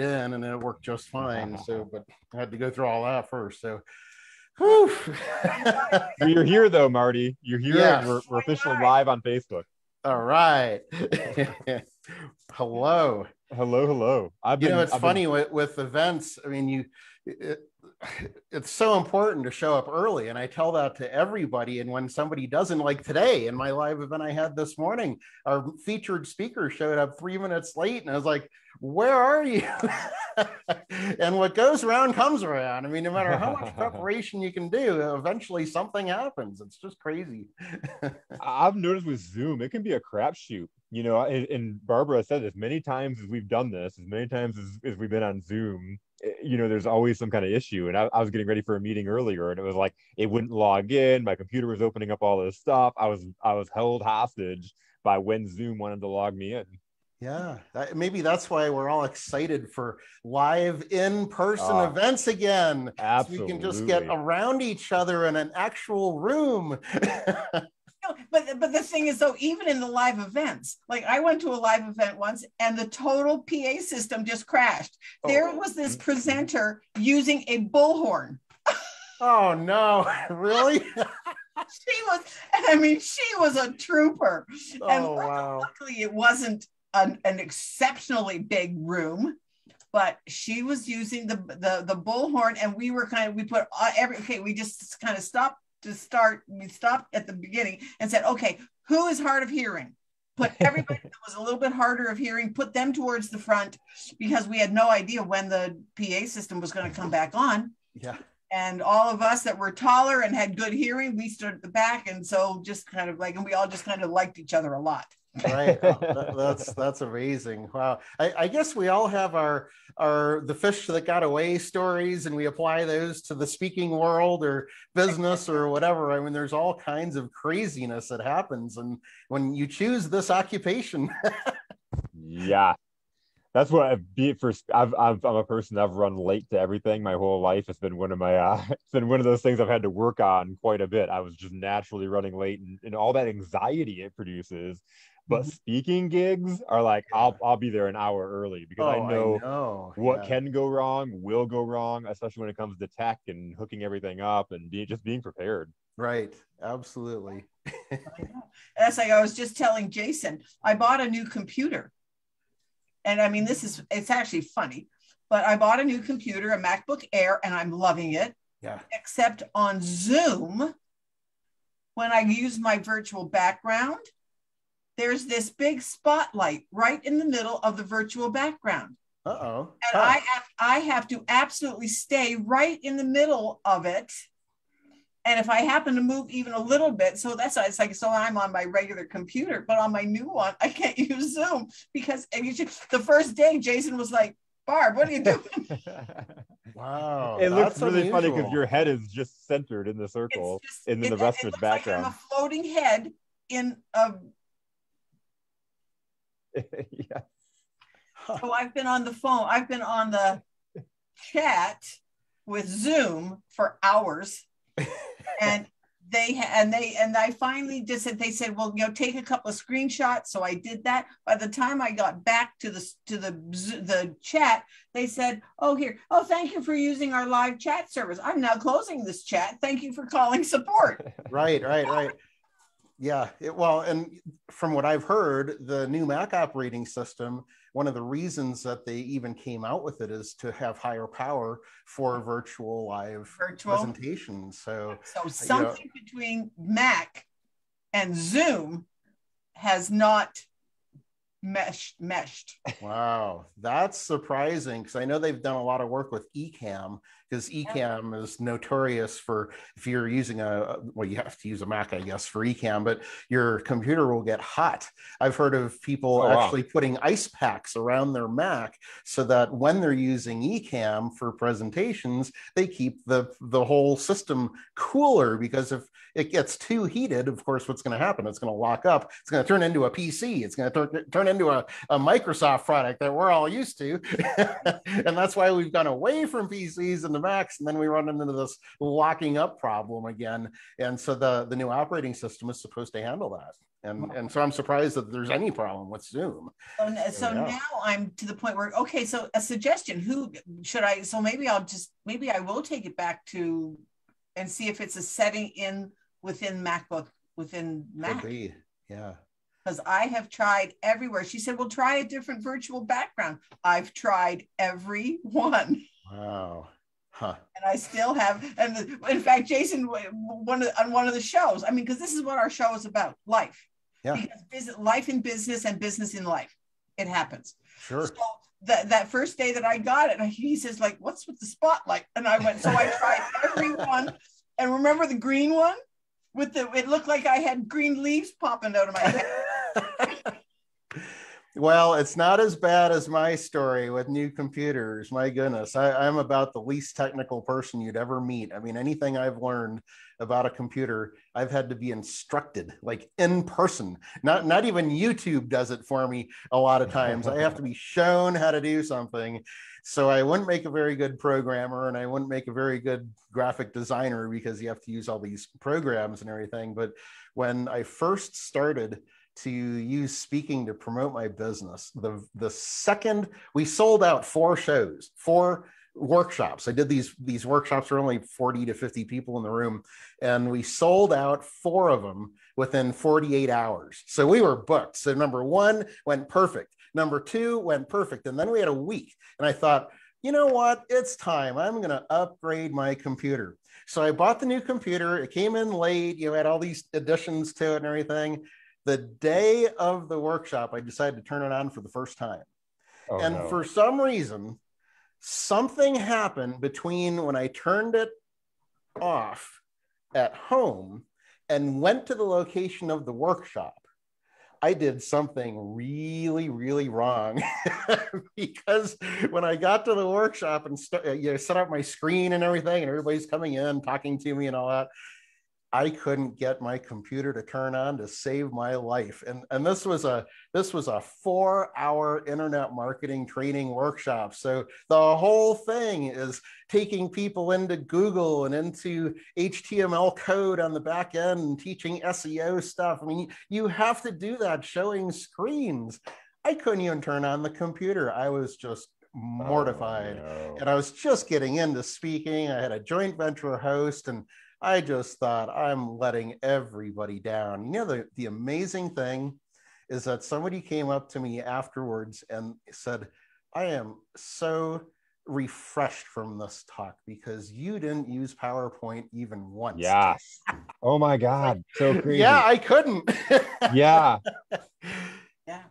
in and it worked just fine. So, but I had to go through all that first. So, whew. You're here though, Marty. You're here. Yes. We're, we're oh officially live on Facebook. all right. Hello. Hello, hello. I've You been. know, it's I've been- funny with, with events. I mean, you, it, it's so important to show up early. And I tell that to everybody. And when somebody doesn't, like today in my live event I had this morning, our featured speaker showed up three minutes late. And I was like, where are you? and what goes around comes around. I mean, no matter how much preparation you can do, eventually something happens. It's just crazy. I've noticed with Zoom, it can be a crapshoot. You know, and, and Barbara said as many times as we've done this, as many times as, as we've been on Zoom, you know, there's always some kind of issue. And I, I was getting ready for a meeting earlier, and it was like it wouldn't log in. My computer was opening up all this stuff. I was I was held hostage by when Zoom wanted to log me in. Yeah, that, maybe that's why we're all excited for live in-person Ah, events again. So Absolutely. we can just get around each other in an actual room. No, but but the thing is though, even in the live events, like I went to a live event once and the total PA system just crashed. There Oh. was this presenter using a bullhorn. oh no, really? She was, I mean, she was a trooper. and oh wow. luckily it wasn't an, an exceptionally big room. But she was using the the the bullhorn, and we were kind of we put uh, every okay. We just kind of stopped to start. We stopped at the beginning and said, okay, who is hard of hearing? Put everybody that was a little bit harder of hearing, put them towards the front because we had no idea when the PA system was going to come back on. Yeah. And all of us that were taller and had good hearing, we stood at the back, and so just kind of like, and we all just kind of liked each other a lot. Right Oh, that's that's amazing wow I, I guess we all have our our the fish that got away stories and we apply those to the speaking world or business or whatever i mean there's all kinds of craziness that happens and when you choose this occupation yeah that's what I've be for I've, I've I'm a person I've run late to everything my whole life. It's been one of my uh it's been one of those things I've had to work on quite a bit. I was just naturally running late and, and all that anxiety it produces. But Mhm. speaking gigs are like I'll I'll be there an hour early because Oh, I know know. what Yeah. can go wrong will go wrong, especially when it comes to tech and hooking everything up and being just being prepared. right absolutely That's like I was just telling Jason, I bought a new computer. And I mean, this is, it's actually funny, but I bought a new computer, a MacBook Air, and I'm loving it, yeah except on Zoom, when I use my virtual background, there's this big spotlight right in the middle of the virtual background. uh-oh And I have I have to absolutely stay right in the middle of it. And if I happen to move even a little bit, so that's it's like so I'm on my regular computer, but on my new one, I can't use Zoom because and you should- the first day Jason was like, Barb, what are you doing? wow it looks that's really funny because your head is just centered in the circle. It's just- and then it- the rest it of it's looks like background. I'm a floating head in a yeah. so I've been on the phone, I've been on the chat with Zoom for hours. and they and they and I finally just said they said, well, you know, take a couple of screenshots. So I did that. By the time I got back to the to the the chat, they said, oh here, oh thank you for using our live chat service. I'm now closing this chat. Thank you for calling support. right right right yeah it, well and from what i've heard the new mac operating system one of the reasons that they even came out with it is to have higher power for virtual live Virtual. presentations so So something between Mac and Zoom has not meshed meshed. wow that's surprising because i know they've done a lot of work with Ecamm because Ecamm is notorious for if you're using a well you have to use a mac i guess for Ecamm but your computer will get hot. I've heard of people Oh, wow. actually putting ice packs around their mac so that when they're using Ecamm for presentations they keep the the whole system cooler because if it gets too heated of course what's going to happen? It's going to lock up. It's going to turn into a pc it's going to turn, turn into a, a Microsoft product that we're all used to. and that's why we've gone away from PCs and the Macs. And then we run into this locking up problem again. And so the, the new operating system is supposed to handle that. And, and so I'm surprised that there's any problem with Zoom. So, so yeah. now I'm to the point where okay, so a suggestion: who should I? So maybe I'll just maybe I will take it back to and see if it's a setting in within MacBook within Mac. Could be, yeah. Because I have tried everywhere. She said, "Well, try a different virtual background." I've tried every one. Wow. Huh. And I still have, and the, in fact, Jason, one of, on one of the shows. I mean, because this is what our show is about: life. Yeah. Because business, life in business and business in life, it happens. Sure. So that that first day that I got it, he says like, "What's with the spotlight?" And I went, so I tried every one, and remember the green one with the it looked like I had green leaves popping out of my head. well, it's not as bad as my story with new computers. My goodness, I, I'm about the least technical person you'd ever meet. I mean, anything I've learned about a computer, I've had to be instructed like in person. Not not even YouTube does it for me a lot of times. I have to be shown how to do something. So I wouldn't make a very good programmer and I wouldn't make a very good graphic designer because you have to use all these programs and everything. But when I first started to use speaking to promote my business, the the second we sold out four shows, four workshops. I did these these workshops were only 40 to 50 people in the room and we sold out four of them within 48 hours. So we were booked. So number 1 went perfect. Number 2 went perfect and then we had a week and I thought, "You know what? It's time. I'm going to upgrade my computer." So I bought the new computer. It came in late, you know, had all these additions to it and everything. The day of the workshop, I decided to turn it on for the first time. Oh, and no. for some reason, something happened between when I turned it off at home and went to the location of the workshop. I did something really, really wrong because when I got to the workshop and st- you know, set up my screen and everything, and everybody's coming in talking to me and all that, I couldn't get my computer to turn on to save my life. And, and this was a this was a four hour internet marketing training workshop. So the whole thing is taking people into Google and into HTML code on the back end and teaching SEO stuff. I mean, you have to do that showing screens. I couldn't even turn on the computer. I was just mortified. Oh, no. And I was just getting into speaking. I had a joint venture host and I just thought I'm letting everybody down. You know, the, the amazing thing is that somebody came up to me afterwards and said, I am so refreshed from this talk because you didn't use PowerPoint even once. Yeah. Oh my God. So crazy. Yeah, I couldn't. yeah. Yeah.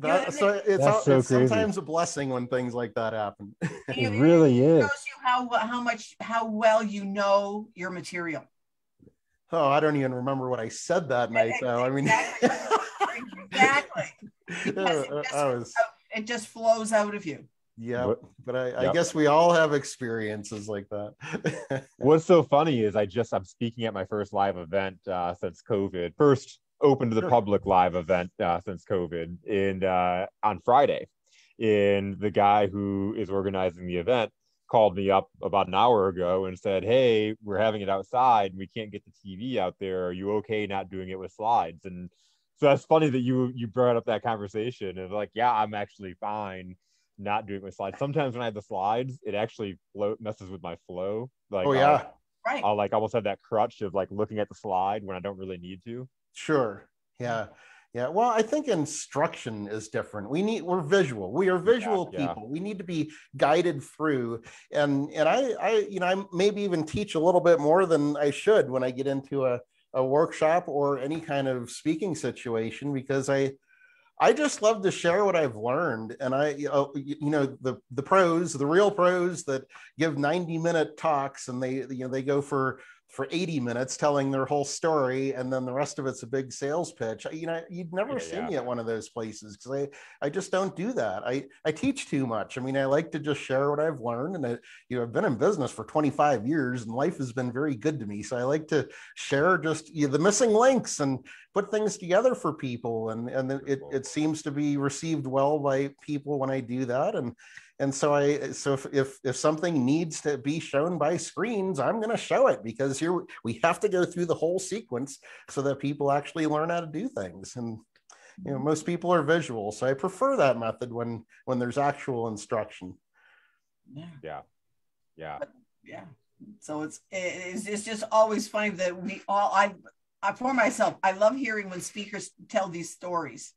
That, so it's, all, so it's sometimes a blessing when things like that happen. it really is. Shows you how how much how well you know your material. Oh, I don't even remember what I said that night. Though I mean, exactly. It just, was, it just flows out of you. Yeah, but I, yep. Guess we all have experiences like that. What's so funny is I just I'm speaking at my first live event uh, since COVID. First open to the sure. public live event uh, since COVID, and uh, on Friday, and the guy who is organizing the event called me up about an hour ago and said, "Hey, we're having it outside, and we can't get the TV out there. Are you okay not doing it with slides?" And so that's funny that you you brought up that conversation and like, yeah, I'm actually fine not doing it with slides. Sometimes when I have the slides, it actually float messes with my flow. Like, oh yeah, I'll, right. I'll like almost have that crutch of like looking at the slide when I don't really need to. Sure. Yeah. Yeah. Well, I think instruction is different. We need we're visual. We are visual yeah, people. Yeah. We need to be guided through. And and I I you know I maybe even teach a little bit more than I should when I get into a a workshop or any kind of speaking situation because I I just love to share what I've learned, and I, you know, the the pros, the real pros that give ninety minute talks, and they, you know, they go for for 80 minutes telling their whole story and then the rest of it's a big sales pitch. You know you'd never Yeah, see yeah. me at one of those places because i i just don't do that. I i teach too much. I mean i like to just share what i've learned and I, you know i've been in business for 25 years and life has been very good to me so i like to share just you know, the missing links and put things together for people and and it, it seems to be received well by people when i do that and and so i so if if, if something needs to be shown by screens i'm going to show it because here we have to go through the whole sequence so that people actually learn how to do things and you know most people are visual so i prefer that method when when there's actual instruction Yeah. Yeah. Yeah. yeah so it's it's, it's just always funny that we all i i for myself i love hearing when speakers tell these stories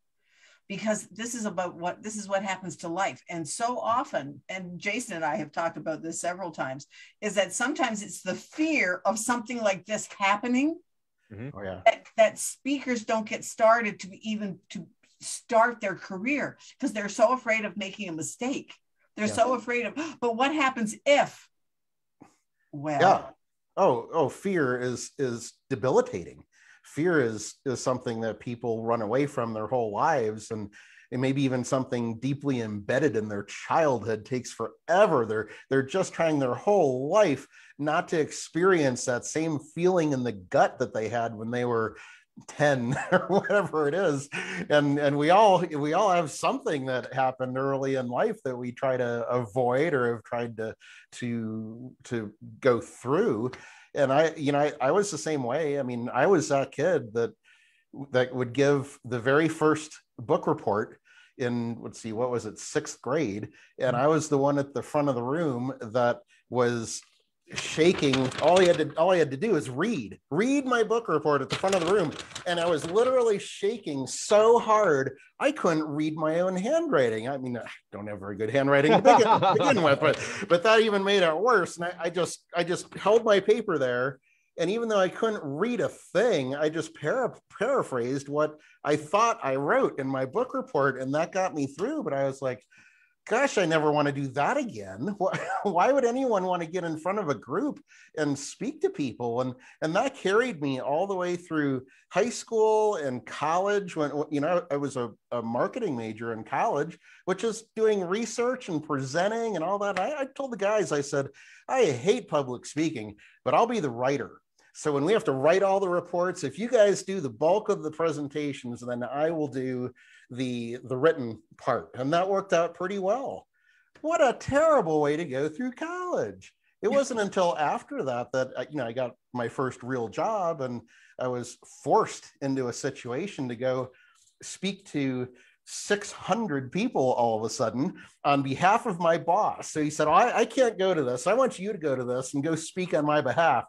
because this is about what this is what happens to life. And so often and jason and i have talked about this several times is that sometimes it's the fear of something like this happening mm-hmm. oh yeah. that, that speakers don't get started to even to start their career because they're so afraid of making a mistake. They're Yeah. so afraid of but what happens if? Well. Yeah. Oh oh fear is is debilitating fear is is something that people run away from their whole lives and and maybe even something deeply embedded in their childhood takes forever. They're they're just trying their whole life not to experience that same feeling in the gut that they had when they were 10 or whatever it is. And and we all we all have something that happened early in life that we try to avoid or have tried to to to go through and i you know I, I was the same way. I mean i was that kid that that would give the very first book report in let's see what was it sixth grade. And mm-hmm. i was the one at the front of the room that was shaking. All he had to all i had to do is read read my book report at the front of the room. And i was literally shaking so hard i couldn't read my own handwriting. I mean i don't have very good handwriting to begin, to begin with but but that even made it worse. And I, I just i just held my paper there. And even though i couldn't read a thing i just para- paraphrased what i thought i wrote in my book report. And that got me through. But i was like gosh, I never want to do that again. Why, would anyone want to get in front of a group and speak to people? And and that carried me all the way through high school and college. When you know, I was a, a marketing major in college, which is doing research and presenting and all that. I, I told the guys, I said, I hate public speaking, but I'll be the writer. So when we have to write all the reports, if you guys do the bulk of the presentations, then I will do the the written part and that worked out pretty well. What a terrible way to go through college. It wasn't until after that that I, you know i got my first real job and i was forced into a situation to go speak to 600 people all of a sudden on behalf of my boss. So he said oh, I, I can't go to this. I want you to go to this and go speak on my behalf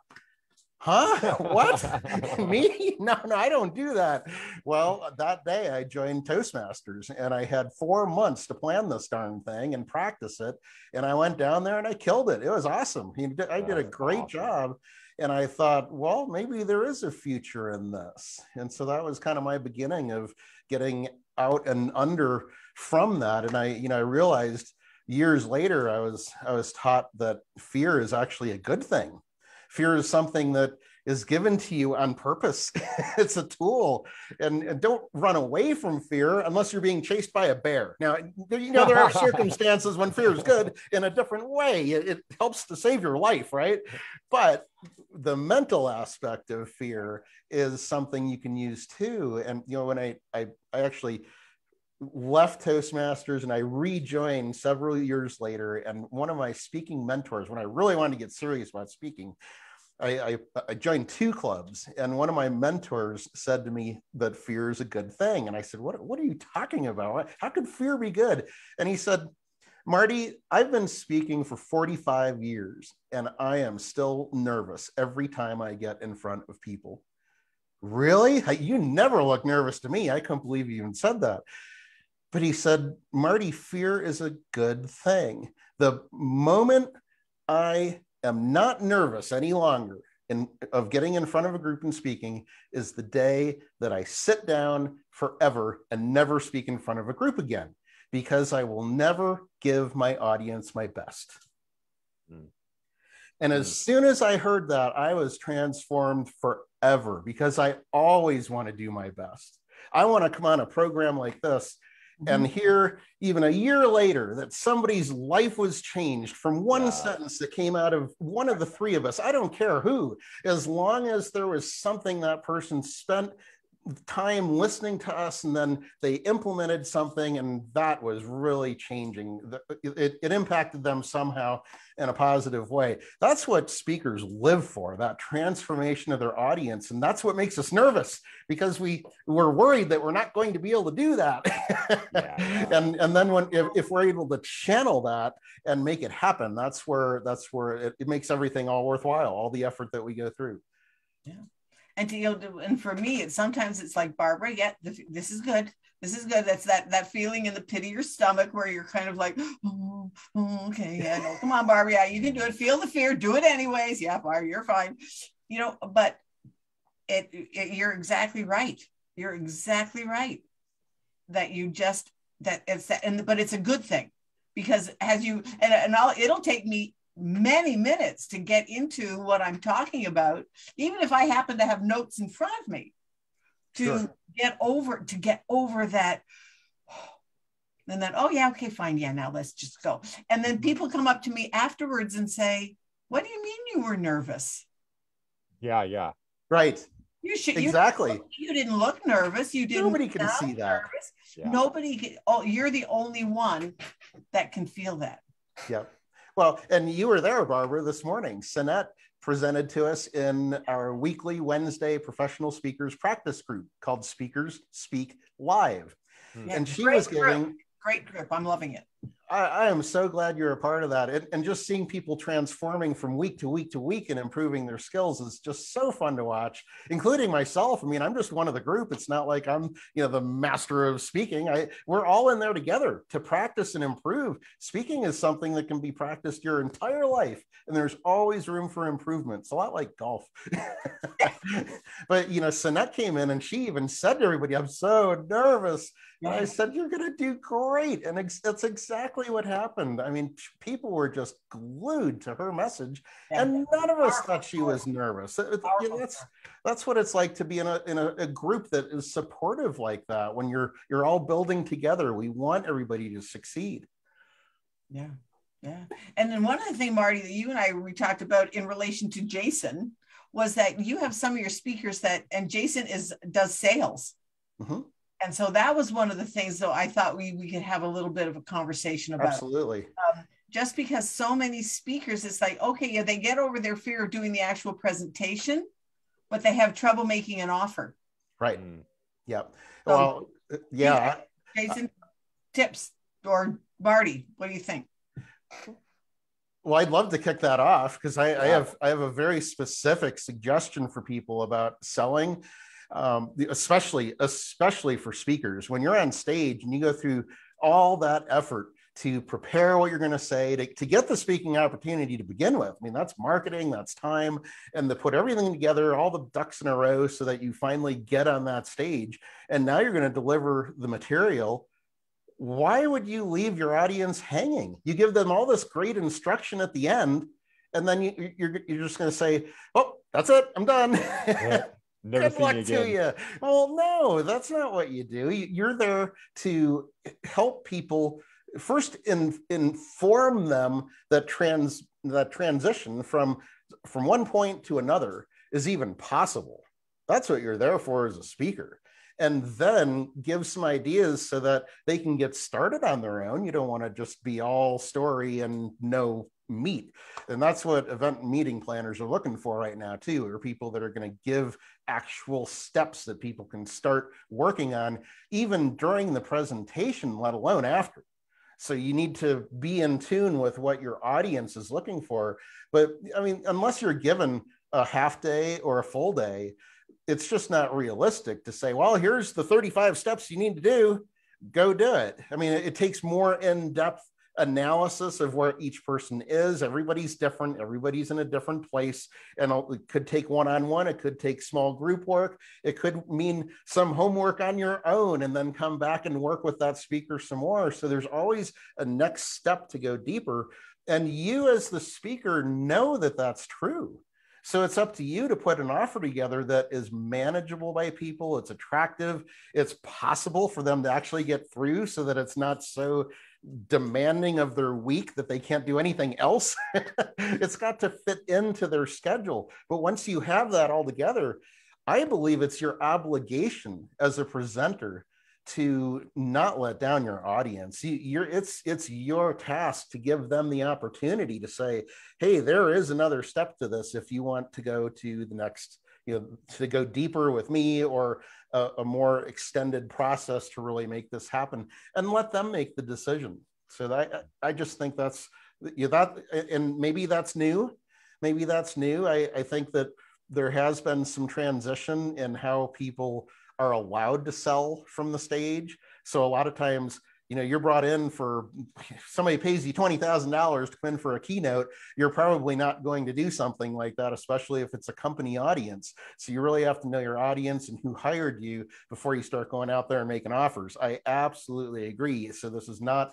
huh? What? Me? No no i don't do that. Well uh, that day i joined toastmasters and i had four months to plan this darn thing and practice it and i went down there and i killed it. It was awesome. Did- i did a great awesome. job and i thought well maybe there is a future in this. And so that was kind of my beginning of getting out and under from that. And i you know i realized years later i was i was taught that fear is actually a good thing fear is something that is given to you on purpose. It's a tool. And, and don't run away from fear unless you're being chased by a bear. Now you know there are circumstances when fear is good in a different way. It, it helps to save your life right? But the mental aspect of fear is something you can use too. And you know when i i, I actually left Toastmasters and I rejoined several years later. And one of my speaking mentors, when I really wanted to get serious about speaking, I, I, I joined two clubs. And one of my mentors said to me that fear is a good thing. And I said, What, what are you talking about? How could fear be good? And he said, Marty, I've been speaking for 45 years and I am still nervous every time I get in front of people. Really? You never look nervous to me. I can't believe you even said that. But he said, Marty, fear is a good thing. The moment I am not nervous any longer in, of getting in front of a group and speaking is the day that I sit down forever and never speak in front of a group again, because I will never give my audience my best. Mm. And as soon as I heard that, I was transformed forever because I always want to do my best. I want to come on a program like this and Mm-hmm. hear even a year later that somebody's life was changed from one Yeah. sentence that came out of one of the three of us. I don't care who, as long as there was something that person spent time listening to us and then they implemented something and that was really changing. It, it impacted them somehow in a positive way. That's what speakers live for that transformation of their audience and that's what makes us nervous because we we're worried that we're not going to be able to do that. Yeah. and and then when if, if we're able to channel that and make it happen that's where that's where it, it makes everything all worthwhile all the effort that we go through and to you know, and for me, it's sometimes it's like Barbara, yeah, this, is good. This is good. That's that that feeling in the pit of your stomach where you're kind of like, oh, okay, yeah, no, come on, Barbara, yeah, you can do it. Feel the fear, do it anyways. Yeah, Barbara, you're fine. You know, but it, it you're exactly right. You're exactly right. That you just that it's that, and but it's a good thing because as you and, and I'll, it'll take me many minutes to get into what I'm talking about, even if I happen to have notes in front of me, to Sure. get over to get over that. And then, oh yeah, okay, fine, yeah, now let's just go. And then people come up to me afterwards and say, "What do you mean you were nervous? Yeah, yeah. right You should you- exactly You, didn't look nervous. You didn't. Nobody can see that. Yeah. Nobody. Can, oh, you're the only one that can feel that. Yep. Well, and you were there, Barbara, this morning. Sinette presented to us in our weekly Wednesday professional speakers practice group called Speakers Speak Live. Hmm. And she Great was group. giving, Great group. I'm loving it. I, I am so glad you're a part of that. And, and just seeing people transforming from week to week to week and improving their skills is just so fun to watch, including myself. I mean, I'm just one of the group. It's not like I'm, you know, the master of speaking. I we're all in there together to practice and improve. Speaking is something that can be practiced your entire life, and there's always room for improvement. It's a lot like golf. but you know, Sinette came in and she even said to everybody, I'm so nervous. And I said, You're going to do great. And ex- that's exactly what happened. I mean, people were just glued to her message, Yeah. and none of us thought she was nervous. You know, that's that's what it's like to be in a in a, a group that is supportive like that. When you're you're all building together, we want everybody to succeed. Yeah. Yeah. And then one other thing, Marty, that you and I we talked about in relation to Jason was that you have some of your speakers that and Jason is does sales. Mhm. And so that was one of the things though I thought we we could have a little bit of a conversation about. Absolutely. Just because so many speakers, it's like, okay, yeah, they get over their fear of doing the actual presentation, but they have trouble making an offer. Right. Mm. Yep. So- Well, uh, yeah. Jason, tips or Marty, what do you think? Well, I'd love to kick that off because I, I have I have a very specific suggestion for people about selling, um, especially especially for speakers. When you're on stage and you go through all that effort to prepare what you're going to say to, to get the speaking opportunity to begin with. I mean, that's marketing, that's time, and to put everything together, all the ducks in a row, so that you finally get on that stage. And now you're going to deliver the material why would you leave your audience hanging? You give them all this great instruction at the end, and then you, you're, you're just going to say, "Oh, that's it, I'm done." Yeah. Never Good luck to you. Well, no, that's not what you do. You- You're there to help people first in, inform them that trans that transition from from one point to another is even possible. That's what you're there for as a speaker. And then give some ideas so that they can get started on their own. You don't want to just be all story and no meat. And that's what event meeting planners are looking for right now, too, are people that are going to give actual steps that people can start working on even during the presentation, let alone after. So you need to be in tune with what your audience is looking for. But I mean, unless you're given a half day or a full day, it's just not realistic to say, well, here's the 35 steps you need to do, go do it. I mean, it, it takes more in depth analysis of where each person is. Everybody's different. Everybody's in a different place. And it could take one on one, it could take small group work. It could mean some homework on your own and then come back and work with that speaker some more. So there's always a next step to go deeper. And you, as the speaker, know that that's true. So it's up to you to put an offer together that is manageable by people, it's attractive, it's possible for them to actually get through so that it's not so demanding of their week that they can't do anything else. it's got to fit into their schedule. But once you have that all together, I believe it's your obligation as a presenter to not let down your audience. You, are it's it's your task to give them the opportunity to say, "Hey, there is another step to this. If you want to go to the next, you know, to go deeper with me, or a, a more extended process to really make this happen, and let them make the decision." So that I just think that's you know, that, and maybe that's new. Maybe that's new. I, I think that there has been some transition in how people are allowed to sell from the stage. So a lot of times, you know, you're brought in for somebody pays you twenty thousand dollars to come in for a keynote. You're probably not going to do something like that, especially if it's a company audience. So you really have to know your audience and who hired you before you start going out there and making offers. I absolutely agree. So this is not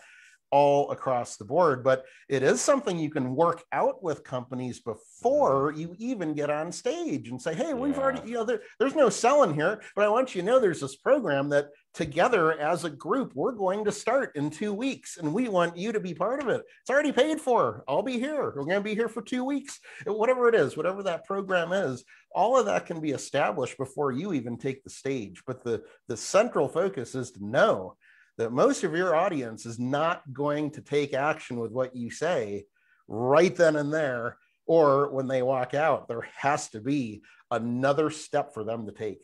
all across the board, but it is something you can work out with companies before mm-hmm. you even get on stage and say, Hey, we've already, you know, there, there's no selling here, but I want you to know there's this program that together as a group, we're going to start in two weeks and we want you to be part of it. It's already paid for. I'll be here. We're going to be here for two weeks, whatever it is, whatever that program is. All of that can be established before you even take the stage. But the, the central focus is to know that most of your audience is not going to take action with what you say right then and there or when they walk out there has to be another step for them to take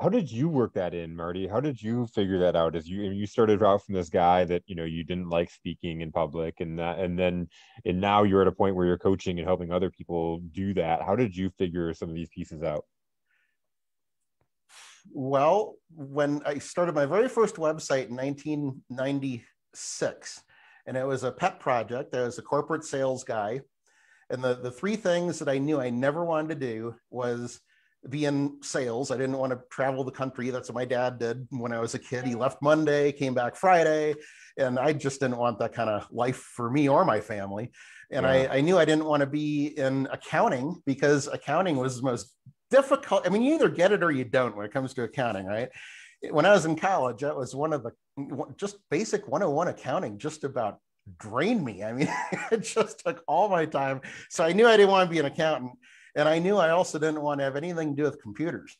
how did you work that in marty? How did you figure that out? As you you started out from this guy that you know you didn't like speaking in public and that and then and now you're at a point where you're coaching and helping other people do that. How did you figure some of these pieces out? Well, when I started my very first website in 1996, and it was a pet project, I was a corporate sales guy. And the, the three things that I knew I never wanted to do was be in sales. I didn't want to travel the country. That's what my dad did when I was a kid. He left Monday, came back Friday, and I just didn't want that kind of life for me or my family. And yeah. I, I knew I didn't want to be in accounting because accounting was the most difficult. I mean, you either get it or you don't when it comes to accounting, right? When I was in college, that was one of the just basic 101 accounting just about drained me. I mean, it just took all my time. So I knew I didn't want to be an accountant. And I knew I also didn't want to have anything to do with computers.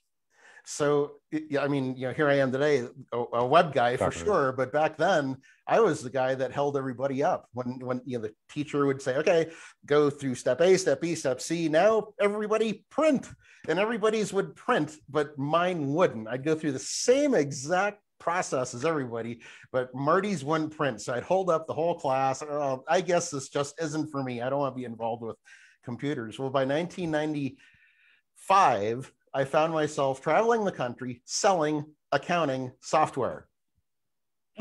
So, I mean, you know, here I am today, a, web guy for sure. But back then, I was the guy that held everybody up when, when you know the teacher would say, "Okay, go through step A, step B, step C." Now everybody print, and everybody's would print, but mine wouldn't. I'd go through the same exact process as everybody, but Marty's wouldn't print. So I'd hold up the whole class. Oh, I guess this just isn't for me. I don't want to be involved with computers. Well, by 1995 I found myself traveling the country selling accounting software.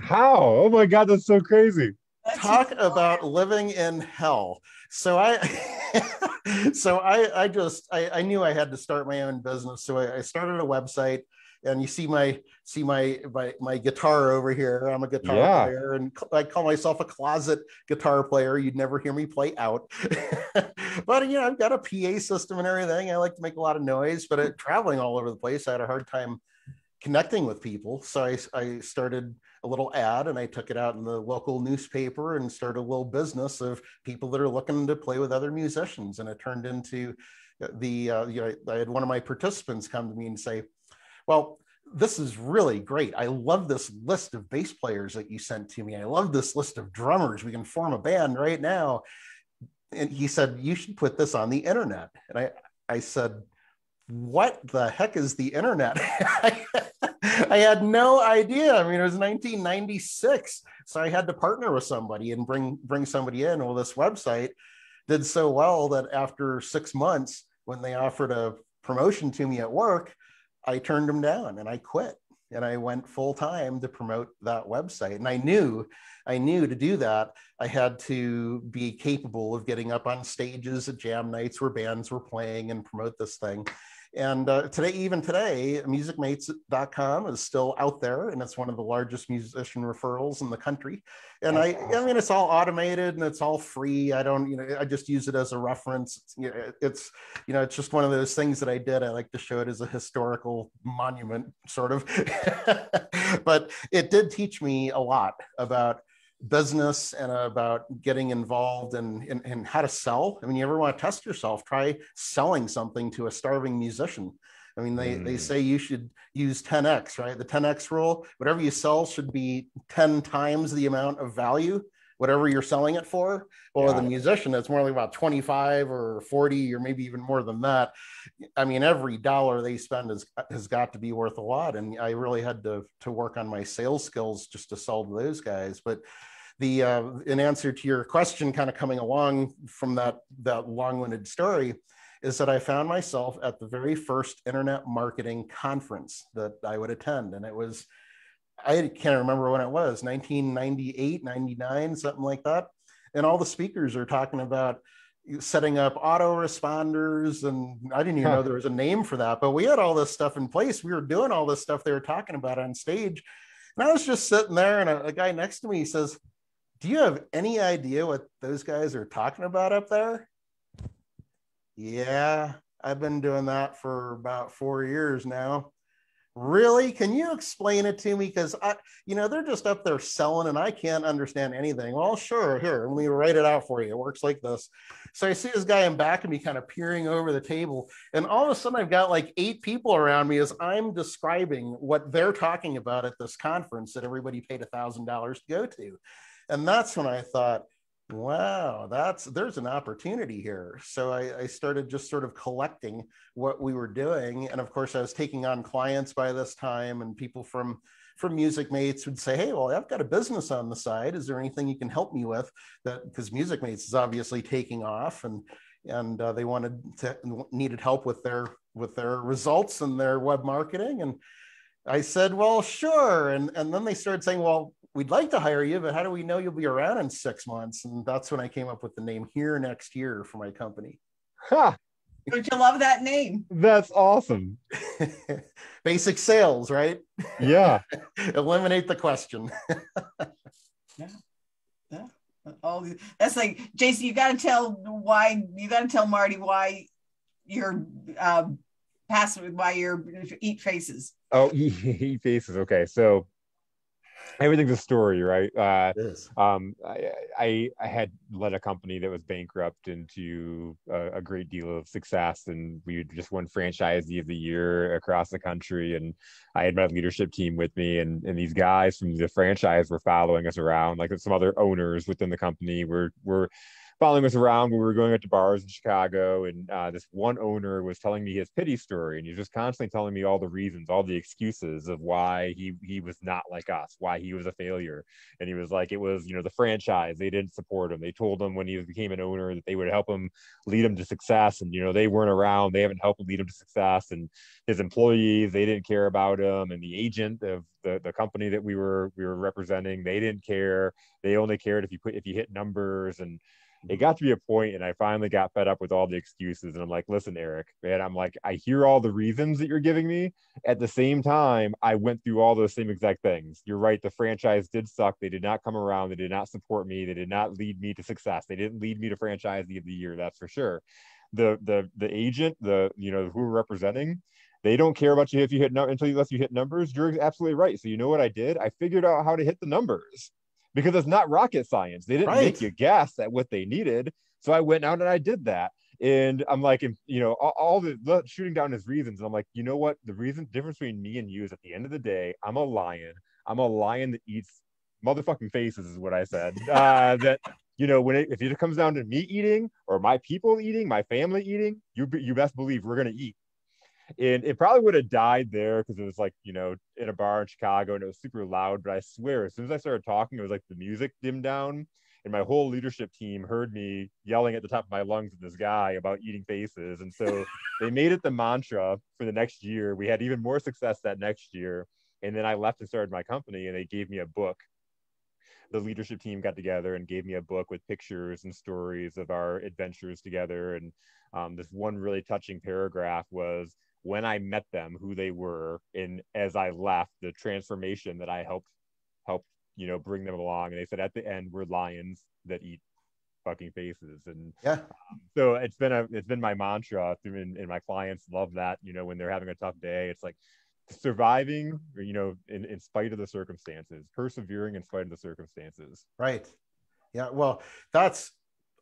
How? Oh my God, that's so crazy. Talk about living in hell. So I, so I, I just, I, I knew I had to start my own business. So I, I started a website and you see my see my my, my guitar over here. I'm a guitar yeah. player and i call myself a closet guitar player. You'd never hear me play out. But you know i've got a pa system and everything. I like to make a lot of noise but uh, traveling all over the place i had a hard time connecting with people. So I, I started a little ad and i took it out in the local newspaper and started a little business of people that are looking to play with other musicians. And it turned into the uh, you know i had one of my participants come to me and say well, this is really great. I love this list of bass players that you sent to me. I love this list of drummers. We can form a band right now. And he said, You should put this on the internet. And I, I said, What the heck is the internet? I had no idea. I mean, it was 1996. So I had to partner with somebody and bring bring somebody in. Well, this website did so well that after six months, when they offered a promotion to me at work, I turned them down and I quit and I went full time to promote that website. And I knew, I knew to do that, I had to be capable of getting up on stages at jam nights where bands were playing and promote this thing. And uh, today, even today, musicmates.com is still out there, and it's one of the largest musician referrals in the country. And I, I mean, it's all automated and it's all free. I don't, you know, I just use it as a reference. It's, you know, it's, you know, it's just one of those things that I did. I like to show it as a historical monument, sort of. but it did teach me a lot about business and about getting involved in, in, in, how to sell. I mean, you ever want to test yourself, try selling something to a starving musician. I mean, they, mm. they say you should use 10x, right? The 10x rule, whatever you sell should be 10 times the amount of value, whatever you're selling it for. Well, yeah. the musician, it's more like about 25 or 40 or maybe even more than that. I mean, every dollar they spend has, has got to be worth a lot. And I really had to, to work on my sales skills just to sell to those guys. But the uh, in answer to your question, kind of coming along from that that long-winded story, is that I found myself at the very first internet marketing conference that I would attend, and it was I can't remember when it was 1998, 99, something like that, and all the speakers are talking about setting up autoresponders and i didn't even know there was a name for that but we had all this stuff in place. We were doing all this stuff they were talking about on stage and i was just sitting there and a, a guy next to me says do you have any idea what those guys are talking about up there? Yeah, I've been doing that for about four years now. Really? Can you explain it to me? Because I, you know, they're just up there selling and I can't understand anything. Well, sure, here, let me write it out for you. It works like this. So I see this guy in back of me kind of peering over the table. And all of a sudden I've got like eight people around me as I'm describing what they're talking about at this conference that everybody paid a thousand dollars to go to and that's when i thought wow that's there's an opportunity here. So I, I, started just sort of collecting what we were doing. And of course i was taking on clients by this time and people from from music mates would say hey well i've got a business on the side. Is there anything you can help me with that because music mates is obviously taking off and and uh, they wanted to needed help with their with their results and their web marketing. And I said, well, sure. And, and then they started saying, well, we'd like to hire you, but how do we know you'll be around in six months? And that's when I came up with the name Here Next Year for my company. Huh. Don't you love that name? That's awesome. Basic sales, right? Yeah. Eliminate the question. yeah. Yeah. All that's like Jason, you gotta tell why you gotta tell Marty why you're uh passive why you're eat faces. Oh, eat faces. Okay. So everything's a story, right? Uh, um, I, I, I had led a company that was bankrupt into a, a, great deal of success, and we just won franchisee of the year across the country. And I had my leadership team with me, and and these guys from the franchise were following us around, like some other owners within the company were were following us around when we were going out to bars in Chicago. And uh, this one owner was telling me his pity story, and he's just constantly telling me all the reasons, all the excuses of why he he was not like us, why he was a failure. And he was like, it was you know the franchise they didn't support him. They told him when he became an owner that they would help him lead him to success, and you know they weren't around. They haven't helped him lead him to success, and his employees they didn't care about him, and the agent of the, the company that we were we were representing they didn't care. They only cared if you put if you hit numbers and it got to be a point and I finally got fed up with all the excuses. And I'm like, listen, Eric, man, I'm like, I hear all the reasons that you're giving me. At the same time, I went through all those same exact things. You're right. The franchise did suck. They did not come around. They did not support me. They did not lead me to success. They didn't lead me to franchisee of the year. That's for sure. The, the, the agent, the, you know, who we're representing, they don't care about you if you hit no until you let you hit numbers. You're absolutely right. So you know what I did? I figured out how to hit the numbers because it's not rocket science. They didn't right. make you guess at what they needed. So I went out and I did that. And I'm like, you know, all, all the shooting down his reasons. And I'm like, you know what? The reason difference between me and you is at the end of the day, I'm a lion. I'm a lion that eats motherfucking faces, is what I said. Uh, that you know, when it, if it comes down to me eating or my people eating, my family eating, you you best believe we're gonna eat and it probably would have died there because it was like you know in a bar in chicago and it was super loud but i swear as soon as i started talking it was like the music dimmed down and my whole leadership team heard me yelling at the top of my lungs at this guy about eating faces. And so they made it the mantra for the next year. We had even more success that next year. And then i left and started my company and they gave me a book. The leadership team got together and gave me a book with pictures and stories of our adventures together. And um, this one really touching paragraph was when i met them who they were and as i left the transformation that i helped helped you know bring them along. And they said at the end we're lions that eat fucking faces. And yeah. um, so it's been a it's been my mantra through and, and my clients love that you know when they're having a tough day it's like surviving you know in, in spite of the circumstances persevering in spite of the circumstances. Right. Yeah well that's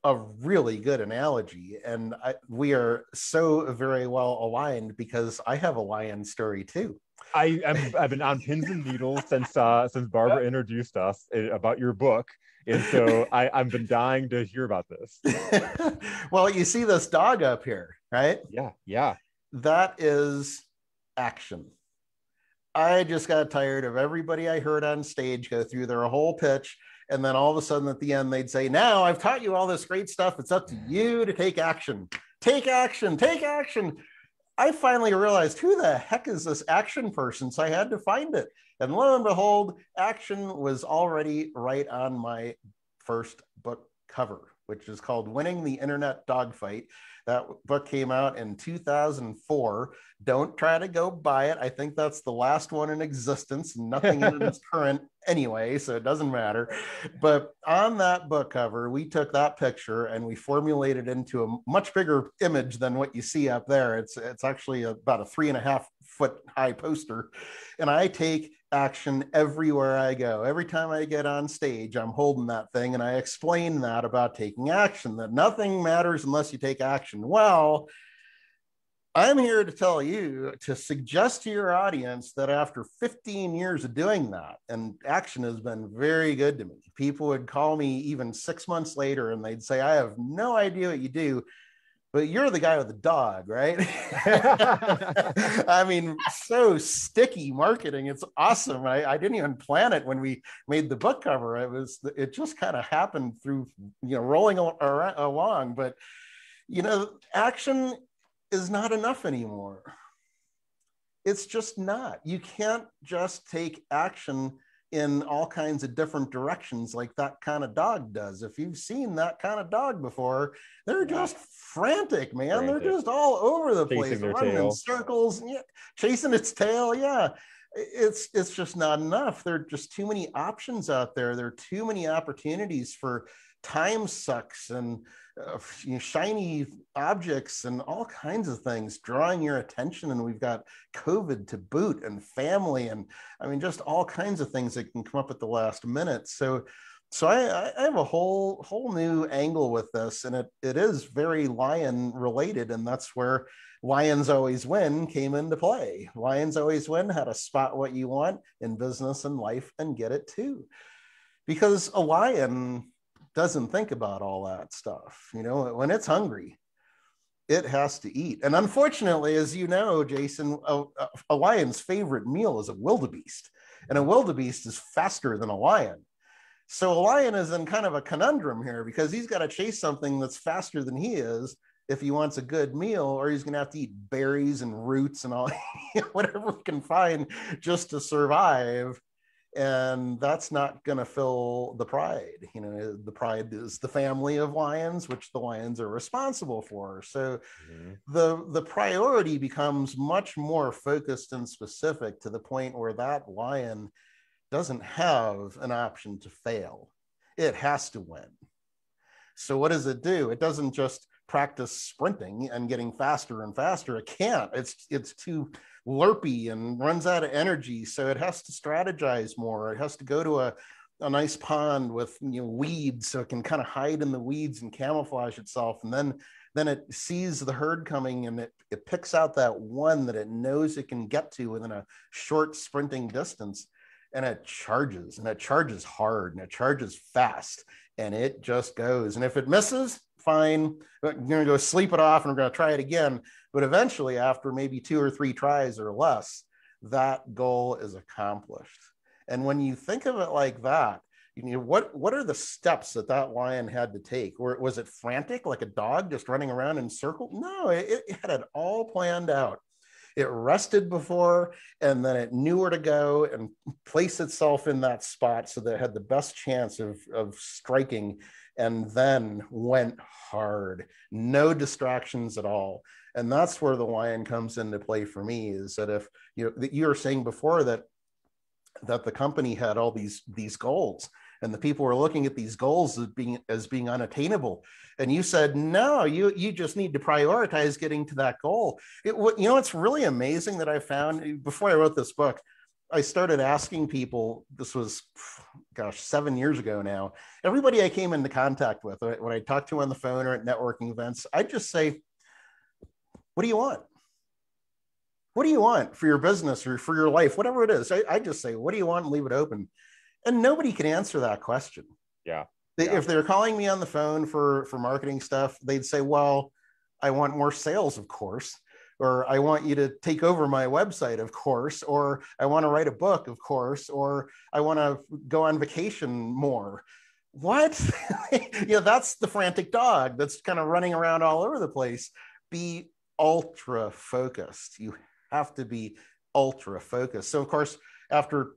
a really good analogy and I, we are so very well aligned because i have a lion story too I am I've been on pins and needles since uh since Barbara introduced us eh, about your book. And so I, I've been dying to hear about this. well, you see this dog up here, right? Yeah, yeah. That is action. I just got tired of everybody I heard on stage go through their whole pitch. And then all of a sudden at the end, they'd say, Now I've taught you all this great stuff. It's up to you to take action. Take action, take action. I finally realized who the heck is this action person? So I had to find it. And lo and behold, action was already right on my first book cover, which is called Winning the Internet Dogfight. That book came out in 2004. Don't try to go buy it. I think that's the last one in existence. Nothing in it is current anyway, so it doesn't matter. But on that book cover, we took that picture and we formulated into a much bigger image than what you see up there. It's it's actually about a three and a half foot high poster, and I take action everywhere I go. Every time I get on stage, I'm holding that thing and I explain that about taking action, that nothing matters unless you take action. Well, I'm here to tell you to suggest to your audience that after 15 years of doing that, and action has been very good to me, people would call me even six months later and they'd say, I have no idea what you do, but you're the guy with the dog, right? I mean, so sticky marketing. It's awesome. I, I didn't even plan it when we made the book cover. It was, it just kind of happened through, you know, rolling along. But, you know, action is not enough anymore. It's just not. You can't just take action in all kinds of different directions like that kind of dog does. If you've seen that kind of dog before, they're just frantic, man. Frantic. They're just all over the chasing place, running tail. in circles, yeah, chasing its tail. Yeah. It's it's just not enough. There are just too many options out there. There are too many opportunities for time sucks and uh, you know, shiny objects and all kinds of things drawing your attention and we've got covid to boot and family and i mean just all kinds of things that can come up at the last minute. So so I, I have a whole whole new angle with this and it, it is very lion related and that's where lions always win came into play. Lions always win how to spot what you want in business and life and get it too. Because a lion doesn't think about all that stuff. You know, when it's hungry, it has to eat. And unfortunately, as you know, Jason, a, a lion's favorite meal is a wildebeest, and a wildebeest is faster than a lion. So a lion is in kind of a conundrum here because he's got to chase something that's faster than he is if he wants a good meal, or he's going to have to eat berries and roots and all whatever he can find just to survive and that's not going to fill the pride you know the pride is the family of lions which the lions are responsible for. So mm-hmm. the the priority becomes much more focused and specific to the point where that lion doesn't have an option to fail. It has to win. So what does it do? It doesn't just practice sprinting and getting faster and faster. It can't. It's it's too lerpy and runs out of energy. So it has to strategize more. It has to go to a, a nice pond with you know weeds so it can kind of hide in the weeds and camouflage itself. And then then it sees the herd coming and it, it picks out that one that it knows it can get to within a short sprinting distance and it charges and it charges hard and it charges fast and it just goes. And if it misses, fine. We're going to go sleep it off and we're going to try it again. But eventually, after maybe two or three tries or less, that goal is accomplished. And when you think of it like that, you know what what are the steps that that lion had to take? Or was it frantic like a dog just running around in circles? No it, it had it all planned out. It rested before and then it knew where to go and place itself in that spot so that it had the best chance of, of striking and then went hard. No distractions at all and that's where the lion comes into play for me is that if you know that you were saying before that that the company had all these these goals and the people were looking at these goals as being as being unattainable. And you said no you you just need to prioritize getting to that goal. It, you know it's really amazing that i found before i wrote this book i started asking people this was gosh seven years ago now everybody i came into contact with when i talked to on the phone or at networking events i'd just say what do you want? What do you want for your business or for your life? Whatever it is. I, I just say what do you want? And leave it open. And nobody can answer that question. Yeah. They, yeah. if they're calling me on the phone for for marketing stuff they'd say well i want more sales of course or i want you to take over my website of course or i want to write a book of course or i want to go on vacation more. What? You know that's the frantic dog that's kind of running around all over the place. Be ultra focused you have to be ultra focused so of course after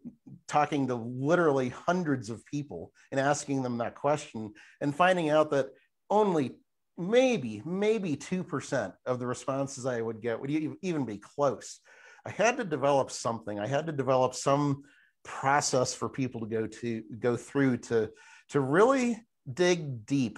talking to literally hundreds of people and asking them that question and finding out that only maybe, maybe 2% of the responses I would get would even be close. I had to develop something. I had to develop some process for people to go to go through to to really dig deep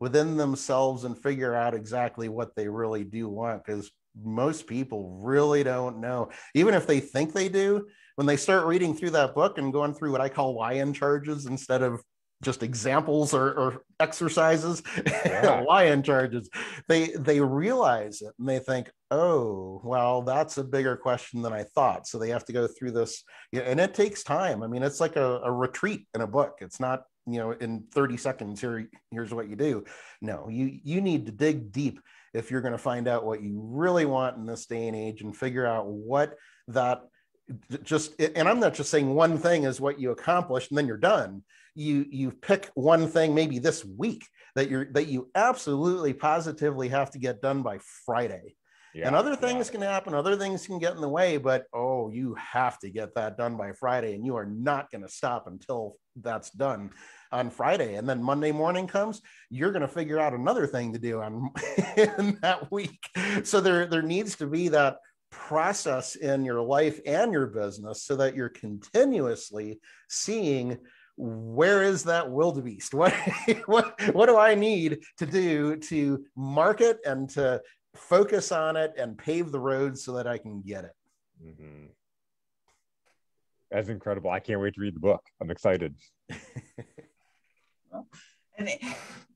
within themselves and figure out exactly what they really do want because most people really don't know. Even if they think they do when they start reading through that book and going through what I call lion charges instead of just examples or, or exercises yeah. lion charges they they realize it and they think oh well that's a bigger question than i thought. So they have to go through this and it takes time. I mean it's like a, a retreat in a book. It's not you know in 30 seconds here here's what you do. No you you need to dig deep if you're going to find out what you really want in this day and age and figure out what that just and i'm not just saying one thing is what you accomplish and then you're done. You you pick one thing maybe this week that you're that you absolutely positively have to get done by friday. Yeah, and other things yeah. can happen other things can get in the way but oh you have to get that done by friday and you are not going to stop until that's done on friday and then monday morning comes you're going to figure out another thing to do on in that week. So there there needs to be that process in your life and your business so that you're continuously seeing where is that wildebeest? What what what do i need to do to market and to focus on it and pave the road so that i can get it? Mm-hmm. that's incredible. I can't wait to read the book. I'm excited and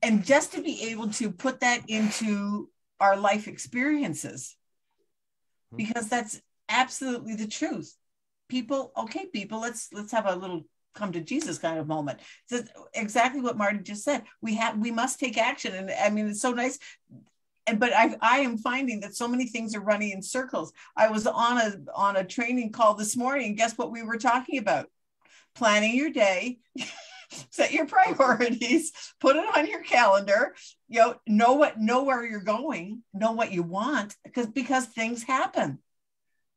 and just to be able to put that into our life experiences Mm-hmm. because that's absolutely the truth. People, okay, people, let's let's have a little come to Jesus kind of moment. It's exactly what Marty just said. We have we must take action. And I mean, it's so nice. And but I I am finding that so many things are running in circles. I was on a on a training call this morning, and guess what we were talking about? Planning your day. set your priorities put it on your calendar you know know what know where you're going know what you want because because things happen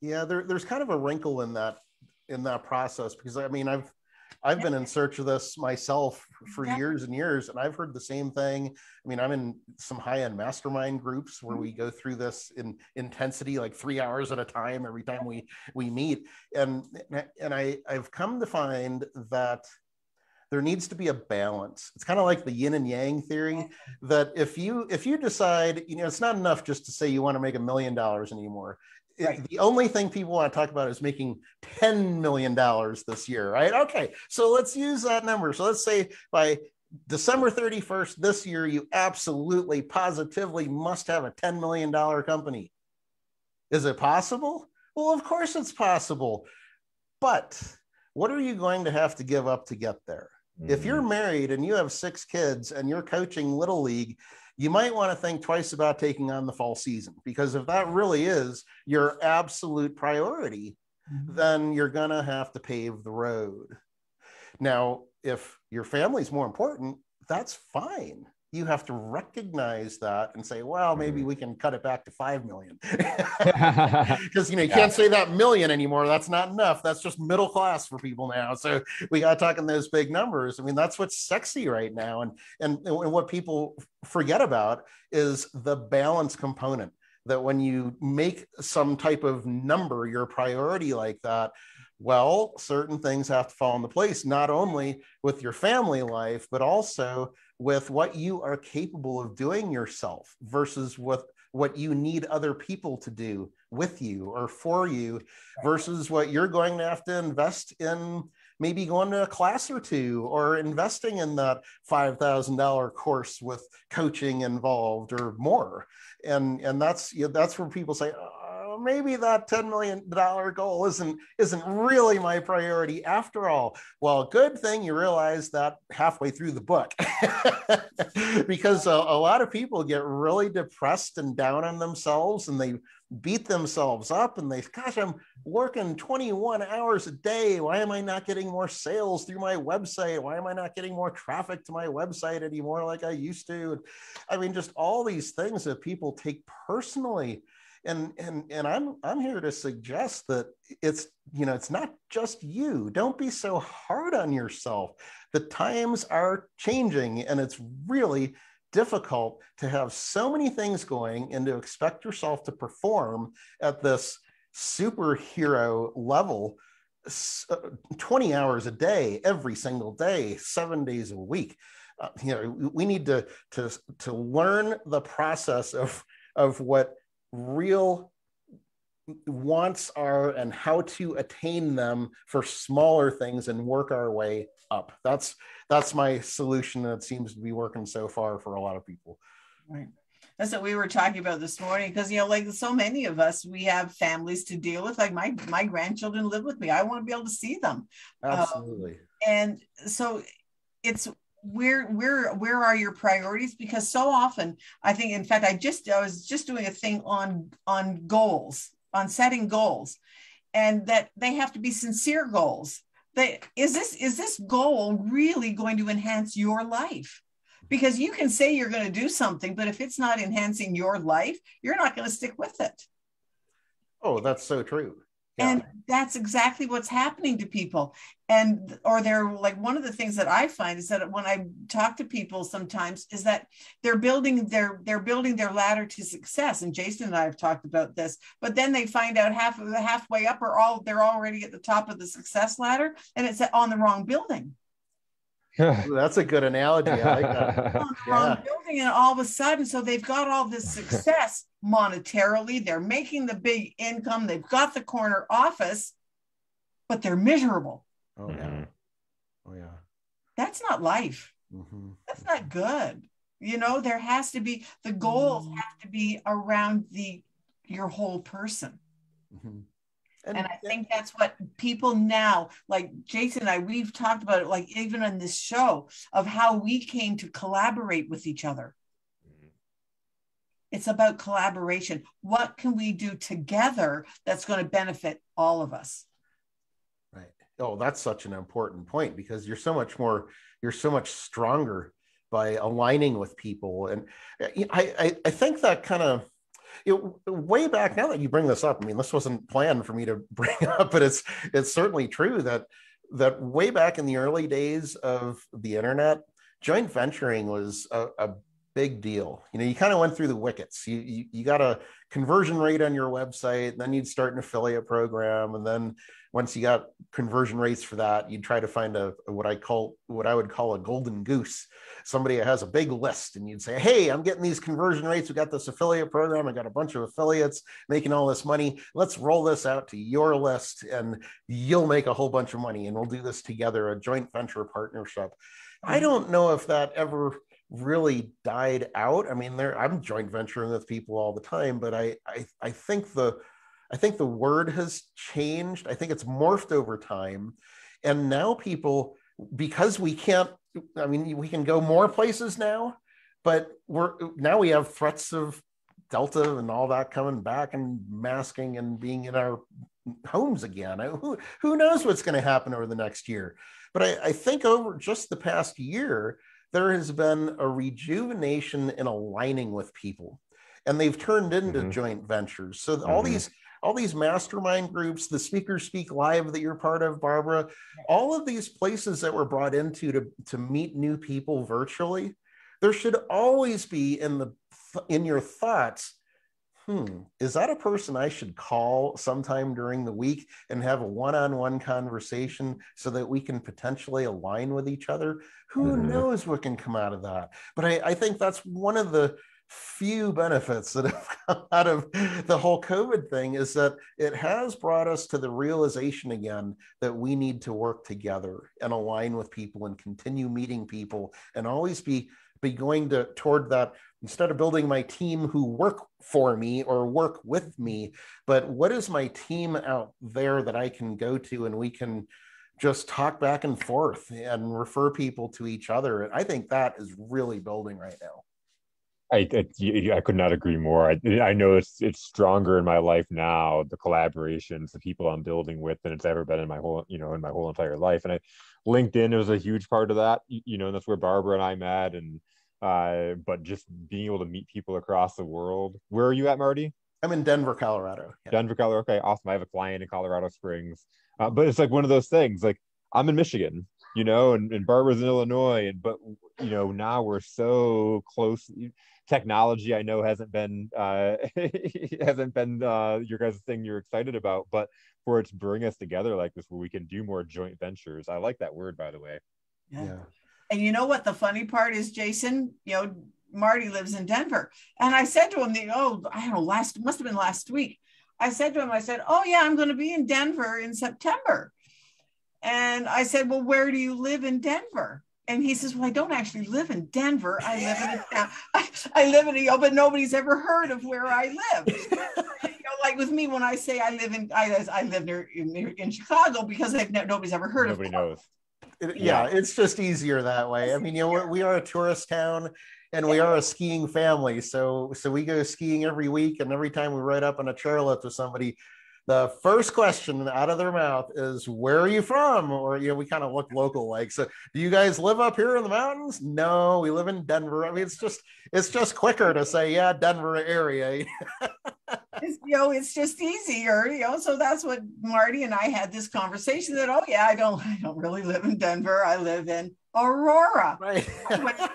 yeah there, there's kind of a wrinkle in that in that process because i mean i've I've been in search of this myself for yeah. years and years, and I've heard the same thing. I mean, I'm in some high-end mastermind groups where mm-hmm. we go through this in intensity, like three hours at a time every time we we meet, and and I I've come to find that there needs to be a balance. It's kind of like the yin and yang theory that if you if you decide you know it's not enough just to say you want to make a million dollars anymore. Right. the only thing people want to talk about is making 10 million dollars this year right? Okay so let's use that number. So let's say by December 31st this year you absolutely positively must have a 10 million dollar company. Is it possible? Well of course it's possible. But what are you going to have to give up to get there Mm-hmm. If you're mm-hmm. married and you have six kids and you're coaching little league, you might want to think twice about taking on the fall season because if that really is your absolute priority, mm-hmm. then you're going to have to pave the road. Now, if your family's more important, that's fine you have to recognize that and say, well, maybe mm-hmm. we can cut it back to 5 million. Because, you know, you can't say that million anymore. That's not enough. That's just middle class for people now. So we got to talk in those big numbers. I mean, that's what's sexy right now. And, and, and what people forget about is the balance component that when you make some type of number your priority like that, well, certain things have to fall into place, not only with your family life, but also with what you are capable of doing yourself versus with what you need other people to do with you or for you versus what you're going to have to invest in maybe going to a class or two or investing in that $5000 course with coaching involved or more. And and that's you know, that's where people say oh, maybe that $10 million goal isn't isn't really my priority after all. Well, good thing you realize that halfway through the book, because a, a lot of people get really depressed and down on themselves, and they beat themselves up and they, gosh, I'm working 21 hours a day. Why am I not getting more sales through my website? Why am I not getting more traffic to my website anymore like I used to? I mean, just all these things that people take personally and and and i'm i'm here to suggest that it's you know it's not just you. Don't be so hard on yourself. The times are changing and it's really difficult to have so many things going and to expect yourself to perform at this superhero level uh, 20 hours a day every single day seven days a week. Uh, you know we need to to to learn the process of of what real wants are and how to attain them for smaller things and work our way up. That's that's my solution that seems to be working so far for a lot of people. Right. That's what we were talking about this morning because you know like so many of us we have families to deal with. Like my my grandchildren live with me. I want to be able to see them. Absolutely. um, and so it's where where where are your priorities? Because so often i think in fact i just i was just doing a thing on on goals on setting goals and that they have to be sincere goals. That is this is this goal really going to enhance your life? Because you can say you're going to do something but if it's not enhancing your life you're not going to stick with it. Oh that's so true and that's exactly what's happening to people. And or they're like one of the things that i find is that when i talk to people sometimes is that they're building their they're building their ladder to success. And jason and i have talked about this but then they find out half of the halfway up or all they're already at the top of the success ladder and it's on the wrong building that's a good analogy. I like that. yeah. wrong building, and all of a sudden, so they've got all this success monetarily. They're making the big income. They've got the corner office, but they're miserable. Oh yeah. Mm-hmm. Oh yeah. That's not life. Mm-hmm. That's not good. You know, there has to be the goals mm-hmm. have to be around the your whole person. Mm-hmm. And, and, I think that's what people now, like Jason and I, we've talked about it, like even on this show, of how we came to collaborate with each other. Mm-hmm. It's about collaboration. What can we do together that's going to benefit all of us? Right. Oh, that's such an important point because you're so much more, you're so much stronger by aligning with people. And uh, I, I, I think that kind of, it, way back now that you bring this up, I mean, this wasn't planned for me to bring up, but it's it's certainly true that that way back in the early days of the internet, joint venturing was a, a big deal. You know, you kind of went through the wickets. You, you, you got a conversion rate on your website, then you'd start an affiliate program, and then once you got conversion rates for that, you'd try to find a, what I call what I would call a golden goose, somebody that has a big list, and you'd say, "Hey, I'm getting these conversion rates. We got this affiliate program. I got a bunch of affiliates making all this money. Let's roll this out to your list, and you'll make a whole bunch of money, and we'll do this together, a joint venture partnership." I mm-hmm. don't know if that ever really died out. I mean, there I'm joint venturing with people all the time, but I I, I think the I think the word has changed. I think it's morphed over time. And now people, because we can't, I mean, we can go more places now, but we're now we have threats of Delta and all that coming back and masking and being in our homes again. Who, who knows what's going to happen over the next year? But I, I think over just the past year, there has been a rejuvenation in aligning with people and they've turned into mm-hmm. joint ventures. So all mm-hmm. these all these mastermind groups, the Speakers Speak Live that you're part of, Barbara, all of these places that we're brought into to, to meet new people virtually, there should always be in the in your thoughts hmm, is that a person I should call sometime during the week and have a one on one conversation so that we can potentially align with each other? Who mm-hmm. knows what can come out of that? But I, I think that's one of the few benefits that have come out of the whole COVID thing is that it has brought us to the realization again that we need to work together and align with people and continue meeting people and always be be going to toward that instead of building my team who work for me or work with me but what is my team out there that i can go to and we can just talk back and forth and refer people to each other i think that is really building right now I, I, I could not agree more. I I know it's it's stronger in my life now. The collaborations, the people I'm building with, than it's ever been in my whole you know in my whole entire life. And I, LinkedIn was a huge part of that. You know, and that's where Barbara and I met. And uh, but just being able to meet people across the world. Where are you at, Marty? I'm in Denver, Colorado. Yeah. Denver, Colorado. Okay, awesome. I have a client in Colorado Springs. Uh, but it's like one of those things. Like I'm in Michigan, you know, and, and Barbara's in Illinois, and but you know now we're so close technology i know hasn't been uh hasn't been uh your guys thing you're excited about but for it to bring us together like this where we can do more joint ventures i like that word by the way yeah. yeah. And you know what the funny part is jason you know marty lives in denver and i said to him the oh i don't know last must have been last week i said to him i said oh yeah i'm going to be in denver in september and i said well where do you live in denver and he says, "Well, I don't actually live in Denver. I live in a town. I, I live in a, know, but nobody's ever heard of where I live. you know, like with me, when I say I live in, I, I live near in, in Chicago because they've nobody's ever heard Nobody of. Nobody knows. It, yeah, yeah, it's just easier that way. I mean, you know, we are a tourist town, and we are a skiing family. So, so we go skiing every week, and every time we ride up on a chairlift with somebody, the first question out of their mouth is where are you from? Or you know we kind of look local like so do you guys live up here in the mountains? No we live in denver. I mean it's just it's just quicker to say yeah denver area. It's, you know it's just easier you know so that's what marty and i had this conversation that oh yeah i don't i don't really live in denver. I live in aurora. Right.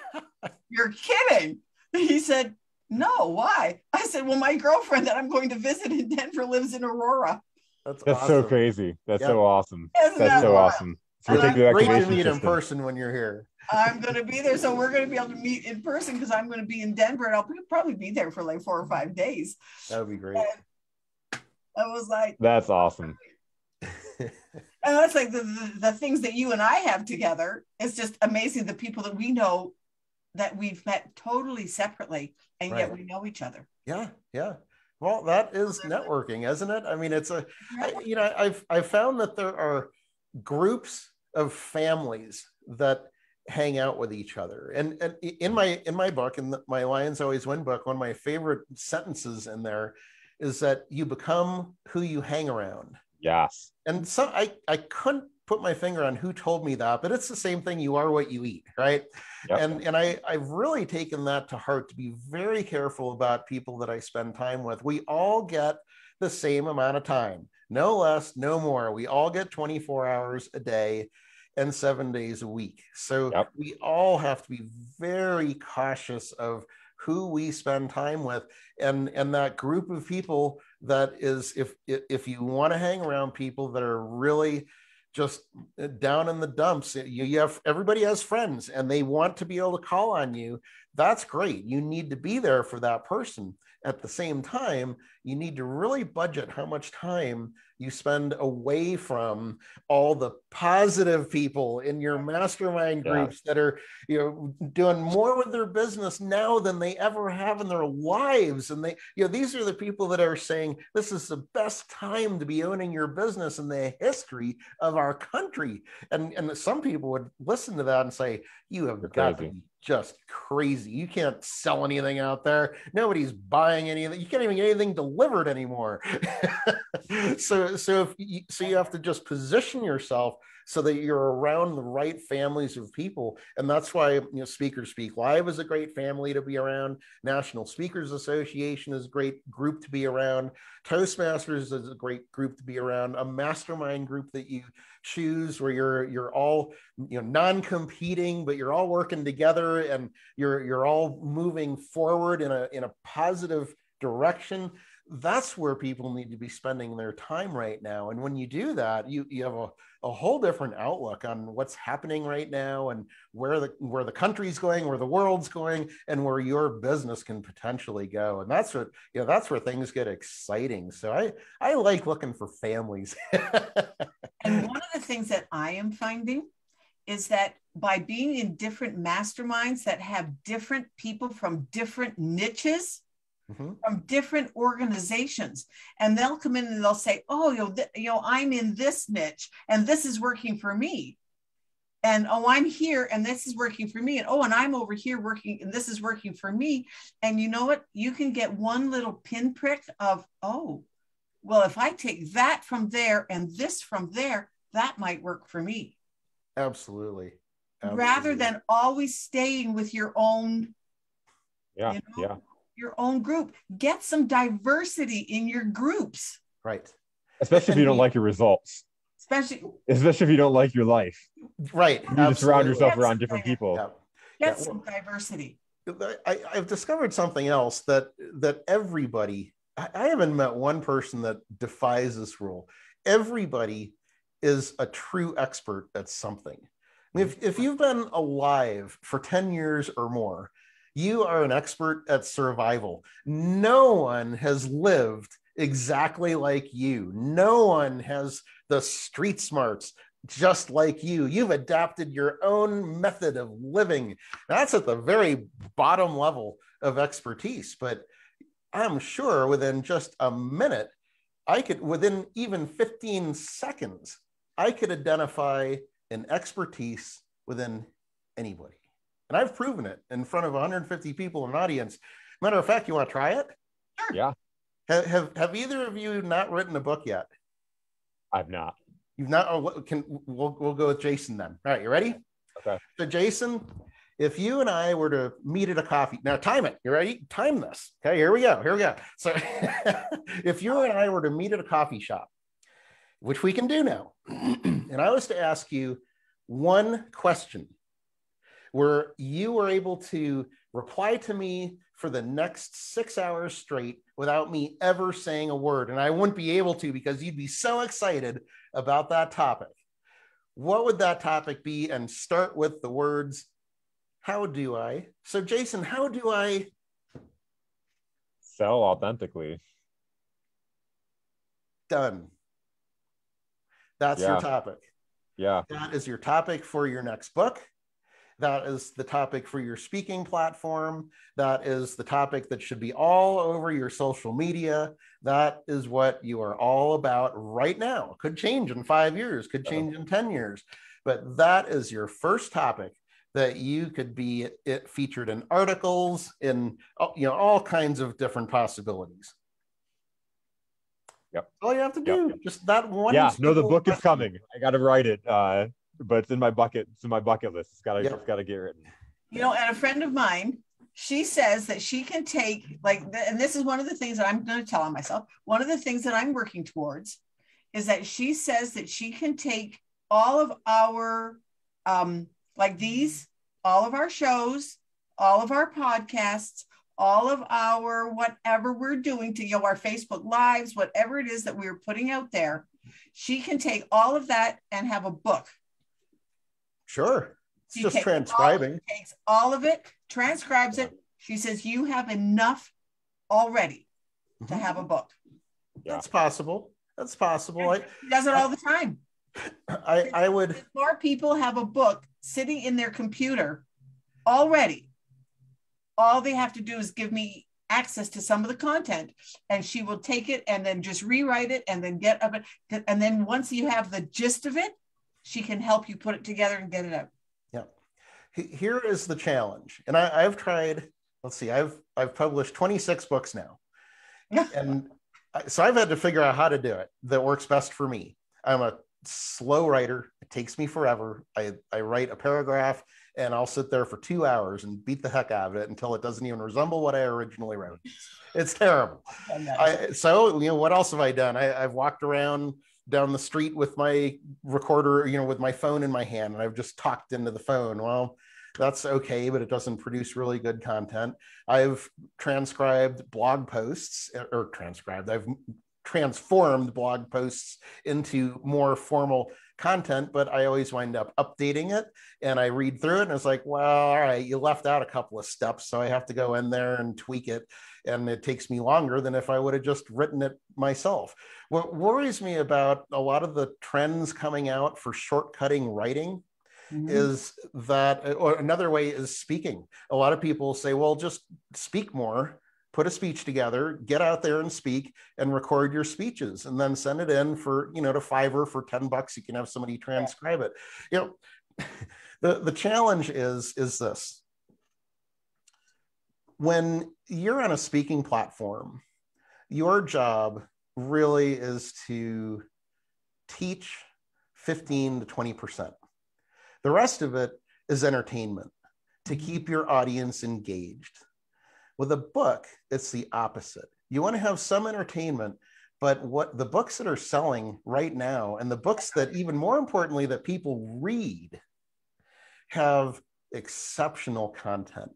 You're kidding. He said no, why? I said, Well, my girlfriend that I'm going to visit in Denver lives in Aurora. That's, That's awesome. so crazy. That's so awesome. Isn't That's that so wild? awesome. So great to meet system. in person when you're here. I'm going to be there. So we're going to be able to meet in person because I'm going to be in Denver and I'll probably be there for like four or five days. That would be great. And I was like, That's awesome. and that's like the, the, the, things that you and I have together. It's just amazing the people that we know that we've met totally separately and right. yet we know each other. Yeah, yeah. Well, that is networking, isn't it? I mean, it's a, I, you know, I've I've found that there are groups of families that hang out with each other. And, and in my in my book, in the, my Lions Always Win book, one of my favorite sentences in there is that you become who you hang around. Yes. And so I I couldn't put my finger on who told me that, but it's the same thing. You are what you eat, right? Yep. And and I I've really taken that to heart to be very careful about people that I spend time with. We all get the same amount of time, no less, no more. We all get 24 hours a day and seven days a week. So yep. we all have to be very cautious of who we spend time with and and that group of people that is if if you want to hang around people that are really just uh, down in the dumps. You, you have everybody has friends and they want to be able to call on you. That's great. You need to be there for that person. At the same time, you need to really budget how much time you spend away from all the positive people in your mastermind groups yeah. that are you know doing more with their business now than they ever have in their lives. And they you know these are the people that are saying this is the best time to be owning your business in the history of our country. And and some people would listen to that and say you have got to be just crazy. You can't sell anything out there. Nobody's buying anything. You can't even get anything delivered anymore. so so if you, so you have to just position yourself so that you're around the right families of people. And that's why, you know, Speakers Speak Live is a great family to be around. National Speakers Association is a great group to be around. Toastmasters is a great group to be around. A mastermind group that you choose where you're you're all you know non-competing but you're all working together and you're you're all moving forward in a in a positive direction that's where people need to be spending their time right now. And when you do that, you, you have a, a whole different outlook on what's happening right now and where the where the country's going, where the world's going, and where your business can potentially go. And that's what you know, that's where things get exciting. So I I like looking for families. and one of the things that I am finding is that by being in different masterminds that have different people from different niches, mm-hmm. from different organizations. And they'll come in and they'll say oh you know, th- you know i'm in this niche and this is working for me. And oh i'm here and this is working for me. And oh and i'm over here working and this is working for me. And you know what? You can get one little pinprick of oh well if i take that from there and this from there that might work for me. Absolutely, absolutely. rather than always staying with your own yeah you know, yeah your own group. Get some diversity in your groups. Right. Especially if you don't like your results. Especially especially if you don't like your life. Right. You need to surround yourself around different people. Yeah. Get yeah. some diversity. I, have discovered something else that that everybody I, I haven't met one person that defies this rule. Everybody is a true expert at something. I mean, if, if you've been alive for 10 years or more, you are an expert at survival. No one has lived exactly like you. No one has the street smarts just like you. You've adapted your own method of living. That's at the very bottom level of expertise. But I'm sure within just a minute, I could, within even 15 seconds, I could identify an expertise within anybody. And I've proven it in front of 150 people in an audience. Matter of fact, you want to try it? Sure. Yeah. Have, have, have either of you not written a book yet? I've not. You've not. Oh, can we'll we'll go with Jason then. All right, you ready? Okay. So Jason, if you and I were to meet at a coffee, now time it. You ready? Time this. Okay, here we go. Here we go. So if you and I were to meet at a coffee shop, which we can do now, and I was to ask you one question where you were able to reply to me for the next six hours straight without me ever saying a word. And I wouldn't be able to because you'd be so excited about that topic. What would that topic be? And start with the words, How do I? So, Jason, how do I sell authentically? Done. That's yeah. your topic. Yeah. That is your topic for your next book. That is the topic for your speaking platform. That is the topic that should be all over your social media. That is what you are all about right now. Could change in five years, could change in 10 years, but that is your first topic that you could be it featured in articles in you know all kinds of different possibilities yep all you have to do yep. just that one yeah no the book is coming i got to write it uh but it's in my bucket. It's in my bucket list. It's gotta, yep. it's gotta get written. You know, and a friend of mine, she says that she can take like, and this is one of the things that I'm going to tell on myself. One of the things that I'm working towards is that she says that she can take all of our, um, like these, all of our shows, all of our podcasts, all of our whatever we're doing to you know our Facebook lives, whatever it is that we're putting out there, she can take all of that and have a book Sure. It's she just transcribing. All, takes all of it, transcribes it. She says, You have enough already to mm-hmm. have a book. That's possible. That's possible. I, she does it all the time. I, I would. More people have a book sitting in their computer already. All they have to do is give me access to some of the content and she will take it and then just rewrite it and then get of it and then once you have the gist of it she can help you put it together and get it out. Yeah. Here is the challenge. And I, have tried, let's see, I've I've published 26 books now. and so I've had to figure out how to do it that works best for me. I'm a slow writer. It takes me forever. I, I write a paragraph and I'll sit there for two hours and beat the heck out of it until it doesn't even resemble what I originally wrote. It's terrible. I, so, you know, what else have I done? I, I've walked around down the street with my recorder, you know, with my phone in my hand, and I've just talked into the phone. Well, that's okay, but it doesn't produce really good content. I've transcribed blog posts eh, or transcribed, I've transformed blog posts into more formal content, but I always wind up updating it and I read through it and it's like, well, all right, you left out a couple of steps. So I have to go in there and tweak it. And it takes me longer than if I would have just written it myself. What worries me about a lot of the trends coming out for shortcutting writing Mm-hmm. is that or another way is speaking a lot of people say well just speak more put a speech together, get out there and speak and record your speeches and then send it in for, you know, to Fiverr for 10 bucks. You can have somebody transcribe it. You know, the, the challenge is, is this. When you're on a speaking platform, your job really is to teach 15 to 20%. The rest of it is entertainment to mm-hmm. keep your audience engaged with a book, it's the opposite. You want to have some entertainment, but what the books that are selling right now, and the books that even more importantly that people read, have exceptional content,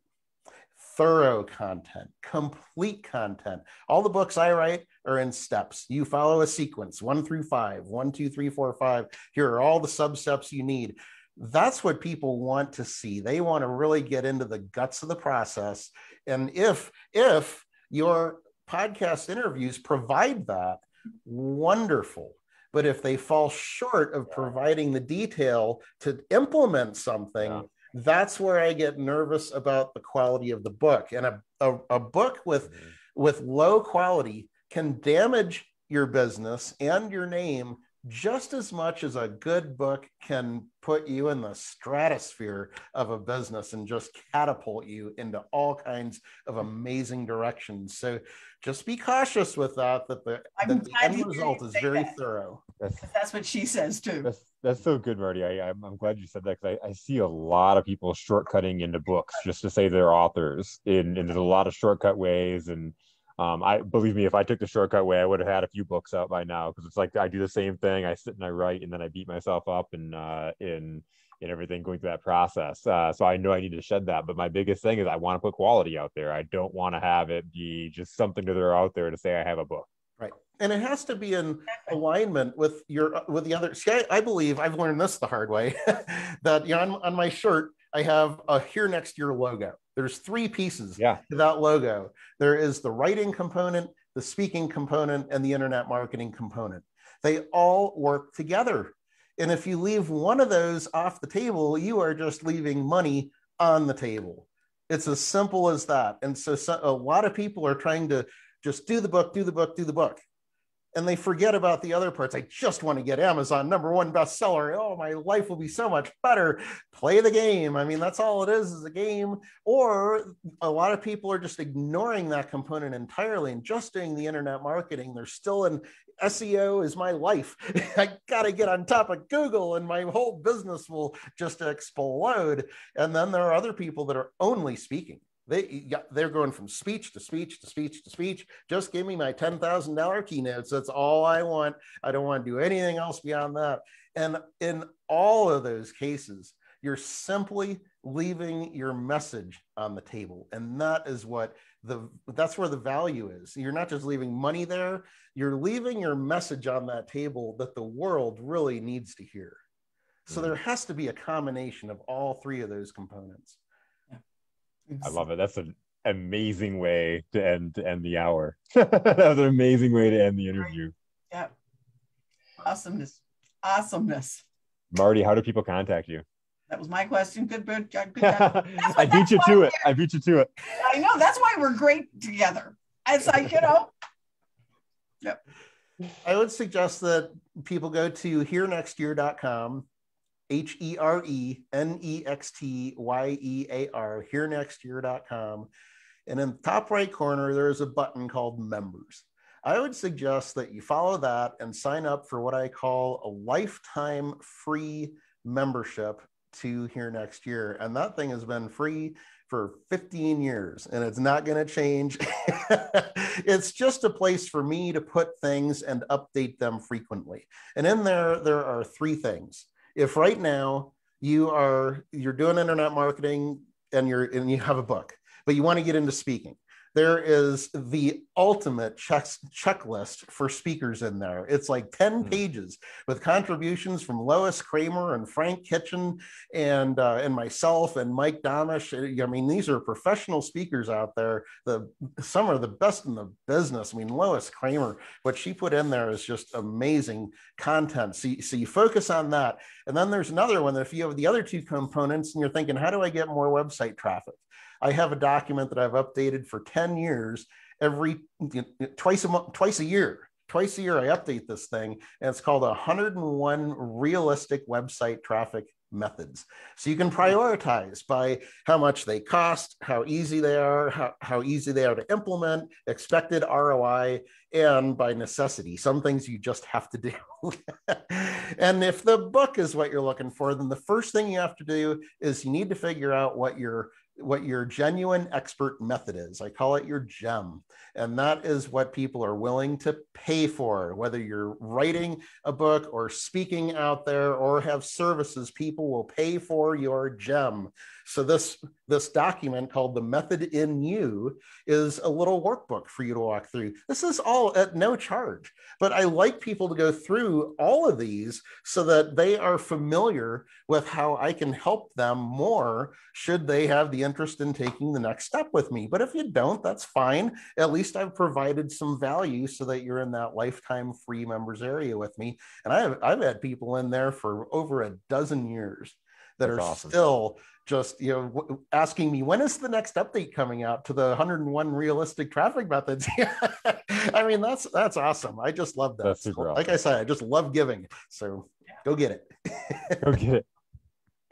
thorough content, complete content. All the books I write are in steps. You follow a sequence one through five, one, two, three, four, five. Here are all the sub steps you need that's what people want to see they want to really get into the guts of the process and if if your podcast interviews provide that wonderful but if they fall short of providing the detail to implement something yeah. that's where i get nervous about the quality of the book and a, a, a book with mm-hmm. with low quality can damage your business and your name just as much as a good book can put you in the stratosphere of a business and just catapult you into all kinds of mm-hmm. amazing directions. So just be cautious with that, that the, that the end result is very that. thorough. That's, that's what she says too. That's, that's so good, Marty. I, I'm, I'm glad you said that because I, I see a lot of people shortcutting into books just to say they're authors. And, and there's a lot of shortcut ways and um, I believe me, if I took the shortcut way, I would have had a few books out by now because it's like I do the same thing. I sit and I write, and then I beat myself up and uh, in in everything going through that process. Uh, so I know I need to shed that. But my biggest thing is I want to put quality out there. I don't want to have it be just something to throw out there to say I have a book. Right, and it has to be in alignment with your with the other. See, I, I believe I've learned this the hard way that you know on, on my shirt I have a here next year logo. There's three pieces yeah. to that logo. There is the writing component, the speaking component, and the internet marketing component. They all work together. And if you leave one of those off the table, you are just leaving money on the table. It's as simple as that. And so, so a lot of people are trying to just do the book, do the book, do the book and they forget about the other parts. I just want to get Amazon number one bestseller. Oh, my life will be so much better. Play the game. I mean, that's all it is, is a game. Or a lot of people are just ignoring that component entirely and just doing the internet marketing. They're still in SEO is my life. I got to get on top of Google and my whole business will just explode. And then there are other people that are only speaking they they're going from speech to speech to speech to speech. Just give me my ten thousand dollar keynotes. That's all I want. I don't want to do anything else beyond that. And in all of those cases, you're simply leaving your message on the table, and that is what the that's where the value is. You're not just leaving money there. You're leaving your message on that table that the world really needs to hear. So mm-hmm. there has to be a combination of all three of those components. I love it. That's an amazing way to end to end the hour. that was an amazing way to end the interview. Yeah. Awesomeness. Awesomeness. Marty, how do people contact you? That was my question. Good, uh, good, good I beat you to it. I beat you to it. I know. That's why we're great together. It's like, you know. Yep. I would suggest that people go to herenextyear.com H E R E N E X T Y E A R, herenextyear.com. And in the top right corner, there's a button called members. I would suggest that you follow that and sign up for what I call a lifetime free membership to here next year. And that thing has been free for 15 years and it's not going to change. it's just a place for me to put things and update them frequently. And in there, there are three things. If right now you are you're doing internet marketing and you're and you have a book, but you want to get into speaking, there is the ultimate check, checklist for speakers in there. It's like 10 hmm. pages with contributions from Lois Creamer and Frank Kitchen and uh, and myself and Mike Domish. I mean, these are professional speakers out there. The some are the best in the business. I mean, Lois Creamer, what she put in there is just amazing content. So, so you focus on that. And then there's another one that if you have the other two components and you're thinking, how do I get more website traffic? I have a document that I've updated for 10 years every twice a month, twice a year. Twice a year, I update this thing, and it's called 101 Realistic Website Traffic methods. So you can hmm. prioritize by how much they cost, how easy they are, how, how easy they are to implement, expected ROI, and by necessity. Some things you just have to do. and if the book is what you're looking for, then the first thing you have to do is you need to figure out what your what your genuine expert method is. I call it your gem. And that is what people are willing to pay for, whether you're writing a book or speaking out there or have services, people will pay for your gem. So this, this document called the method in you is a little workbook for you to walk through. This is all at no charge, but I like people to go through all of these so that they are familiar with how I can help them more should they have the interest in taking the next step with me. But if you don't, that's fine. At least I've provided some value so that you're in that lifetime free members area with me. And I've, I've had people in there for over a dozen years that That's are awesome. still just you know w- asking me when is the next update coming out to the 101 realistic traffic methods? I mean that's that's awesome. I just love that. So, like i said i just love giving. So go get it. Go get it.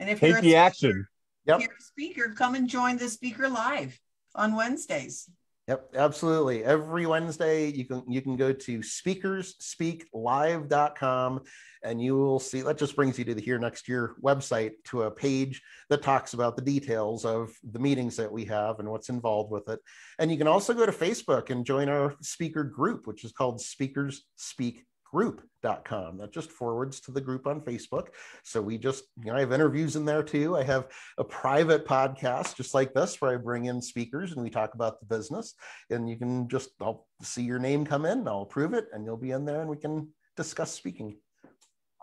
And if take you're the speaker, action yep. you're a speaker come and join the speaker live on wednesdays Yep, absolutely. Every Wednesday, you can you can go to speakersspeaklive.com and you will see that just brings you to the Here Next Year website to a page that talks about the details of the meetings that we have and what's involved with it. And you can also go to Facebook and join our speaker group, which is called Speakers Speak group.com that just forwards to the group on facebook so we just you know i have interviews in there too i have a private podcast just like this where i bring in speakers and we talk about the business and you can just i'll see your name come in i'll approve it and you'll be in there and we can discuss speaking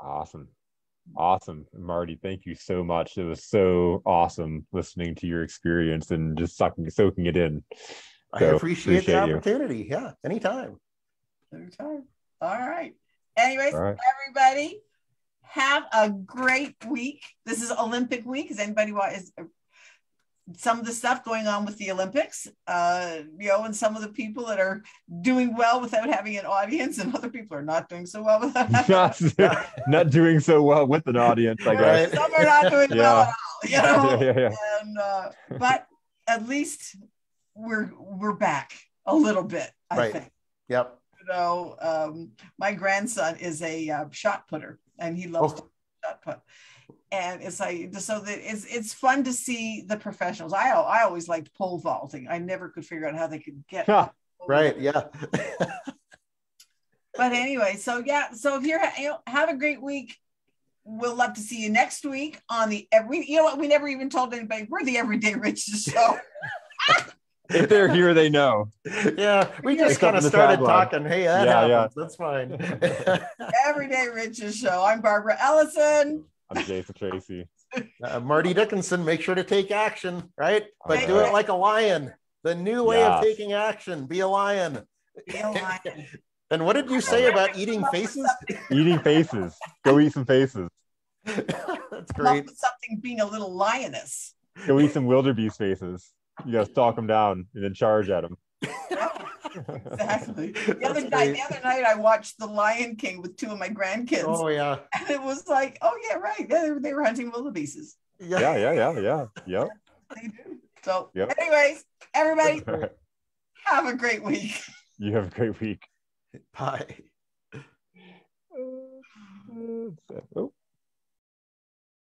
Awesome. Awesome. Marty, thank you so much. It was so awesome listening to your experience and just sucking, soaking it in. So, I appreciate, appreciate, the opportunity. You. Yeah, anytime. Anytime. All right. Anyways, All right. everybody, have a great week. This is Olympic week. Is anybody want is some of the stuff going on with the Olympics, uh, you know, and some of the people that are doing well without having an audience, and other people are not doing so well without not, not doing so well with an audience. I guess some are not doing yeah. well at all. You know, yeah, yeah, and uh, but at least we're we're back a little bit. I right. think. Yep. You know, um, my grandson is a uh, shot putter, and he loves oh. shot put and it's like so that it's it's fun to see the professionals. I I always liked pole vaulting. I never could figure out how they could get right. Yeah. but anyway, so yeah, so if you're you know, have a great week. We'll love to see you next week on the every. You know what? We never even told anybody we're the Everyday Riches show. if they're here, they know. Yeah, we just kind of started talking. Hey, that yeah, happens. Yeah. That's fine. Everyday Riches show. I'm Barbara Ellison. I'm Jason Tracey. Uh, Marty Dickinson, make sure to take action, right? But do it like a lion. The new way yes. of taking action. Be a lion. Be a lion. and what did you say about eating faces? Eating faces. Go eat some faces. That's great. Something being a little lioness. Go eat some wildebeest faces. You gotta stalk them down and then charge at them exactly. The other night, the other night, I watched The Lion King with two of my grandkids. Oh yeah, and it was like, oh yeah, right. They were, they were hunting wildebeests. Yeah, yeah, yeah, yeah, yeah. Yep. they do. So, yep. anyways, everybody, have a great week. You have a great week. Bye. oh.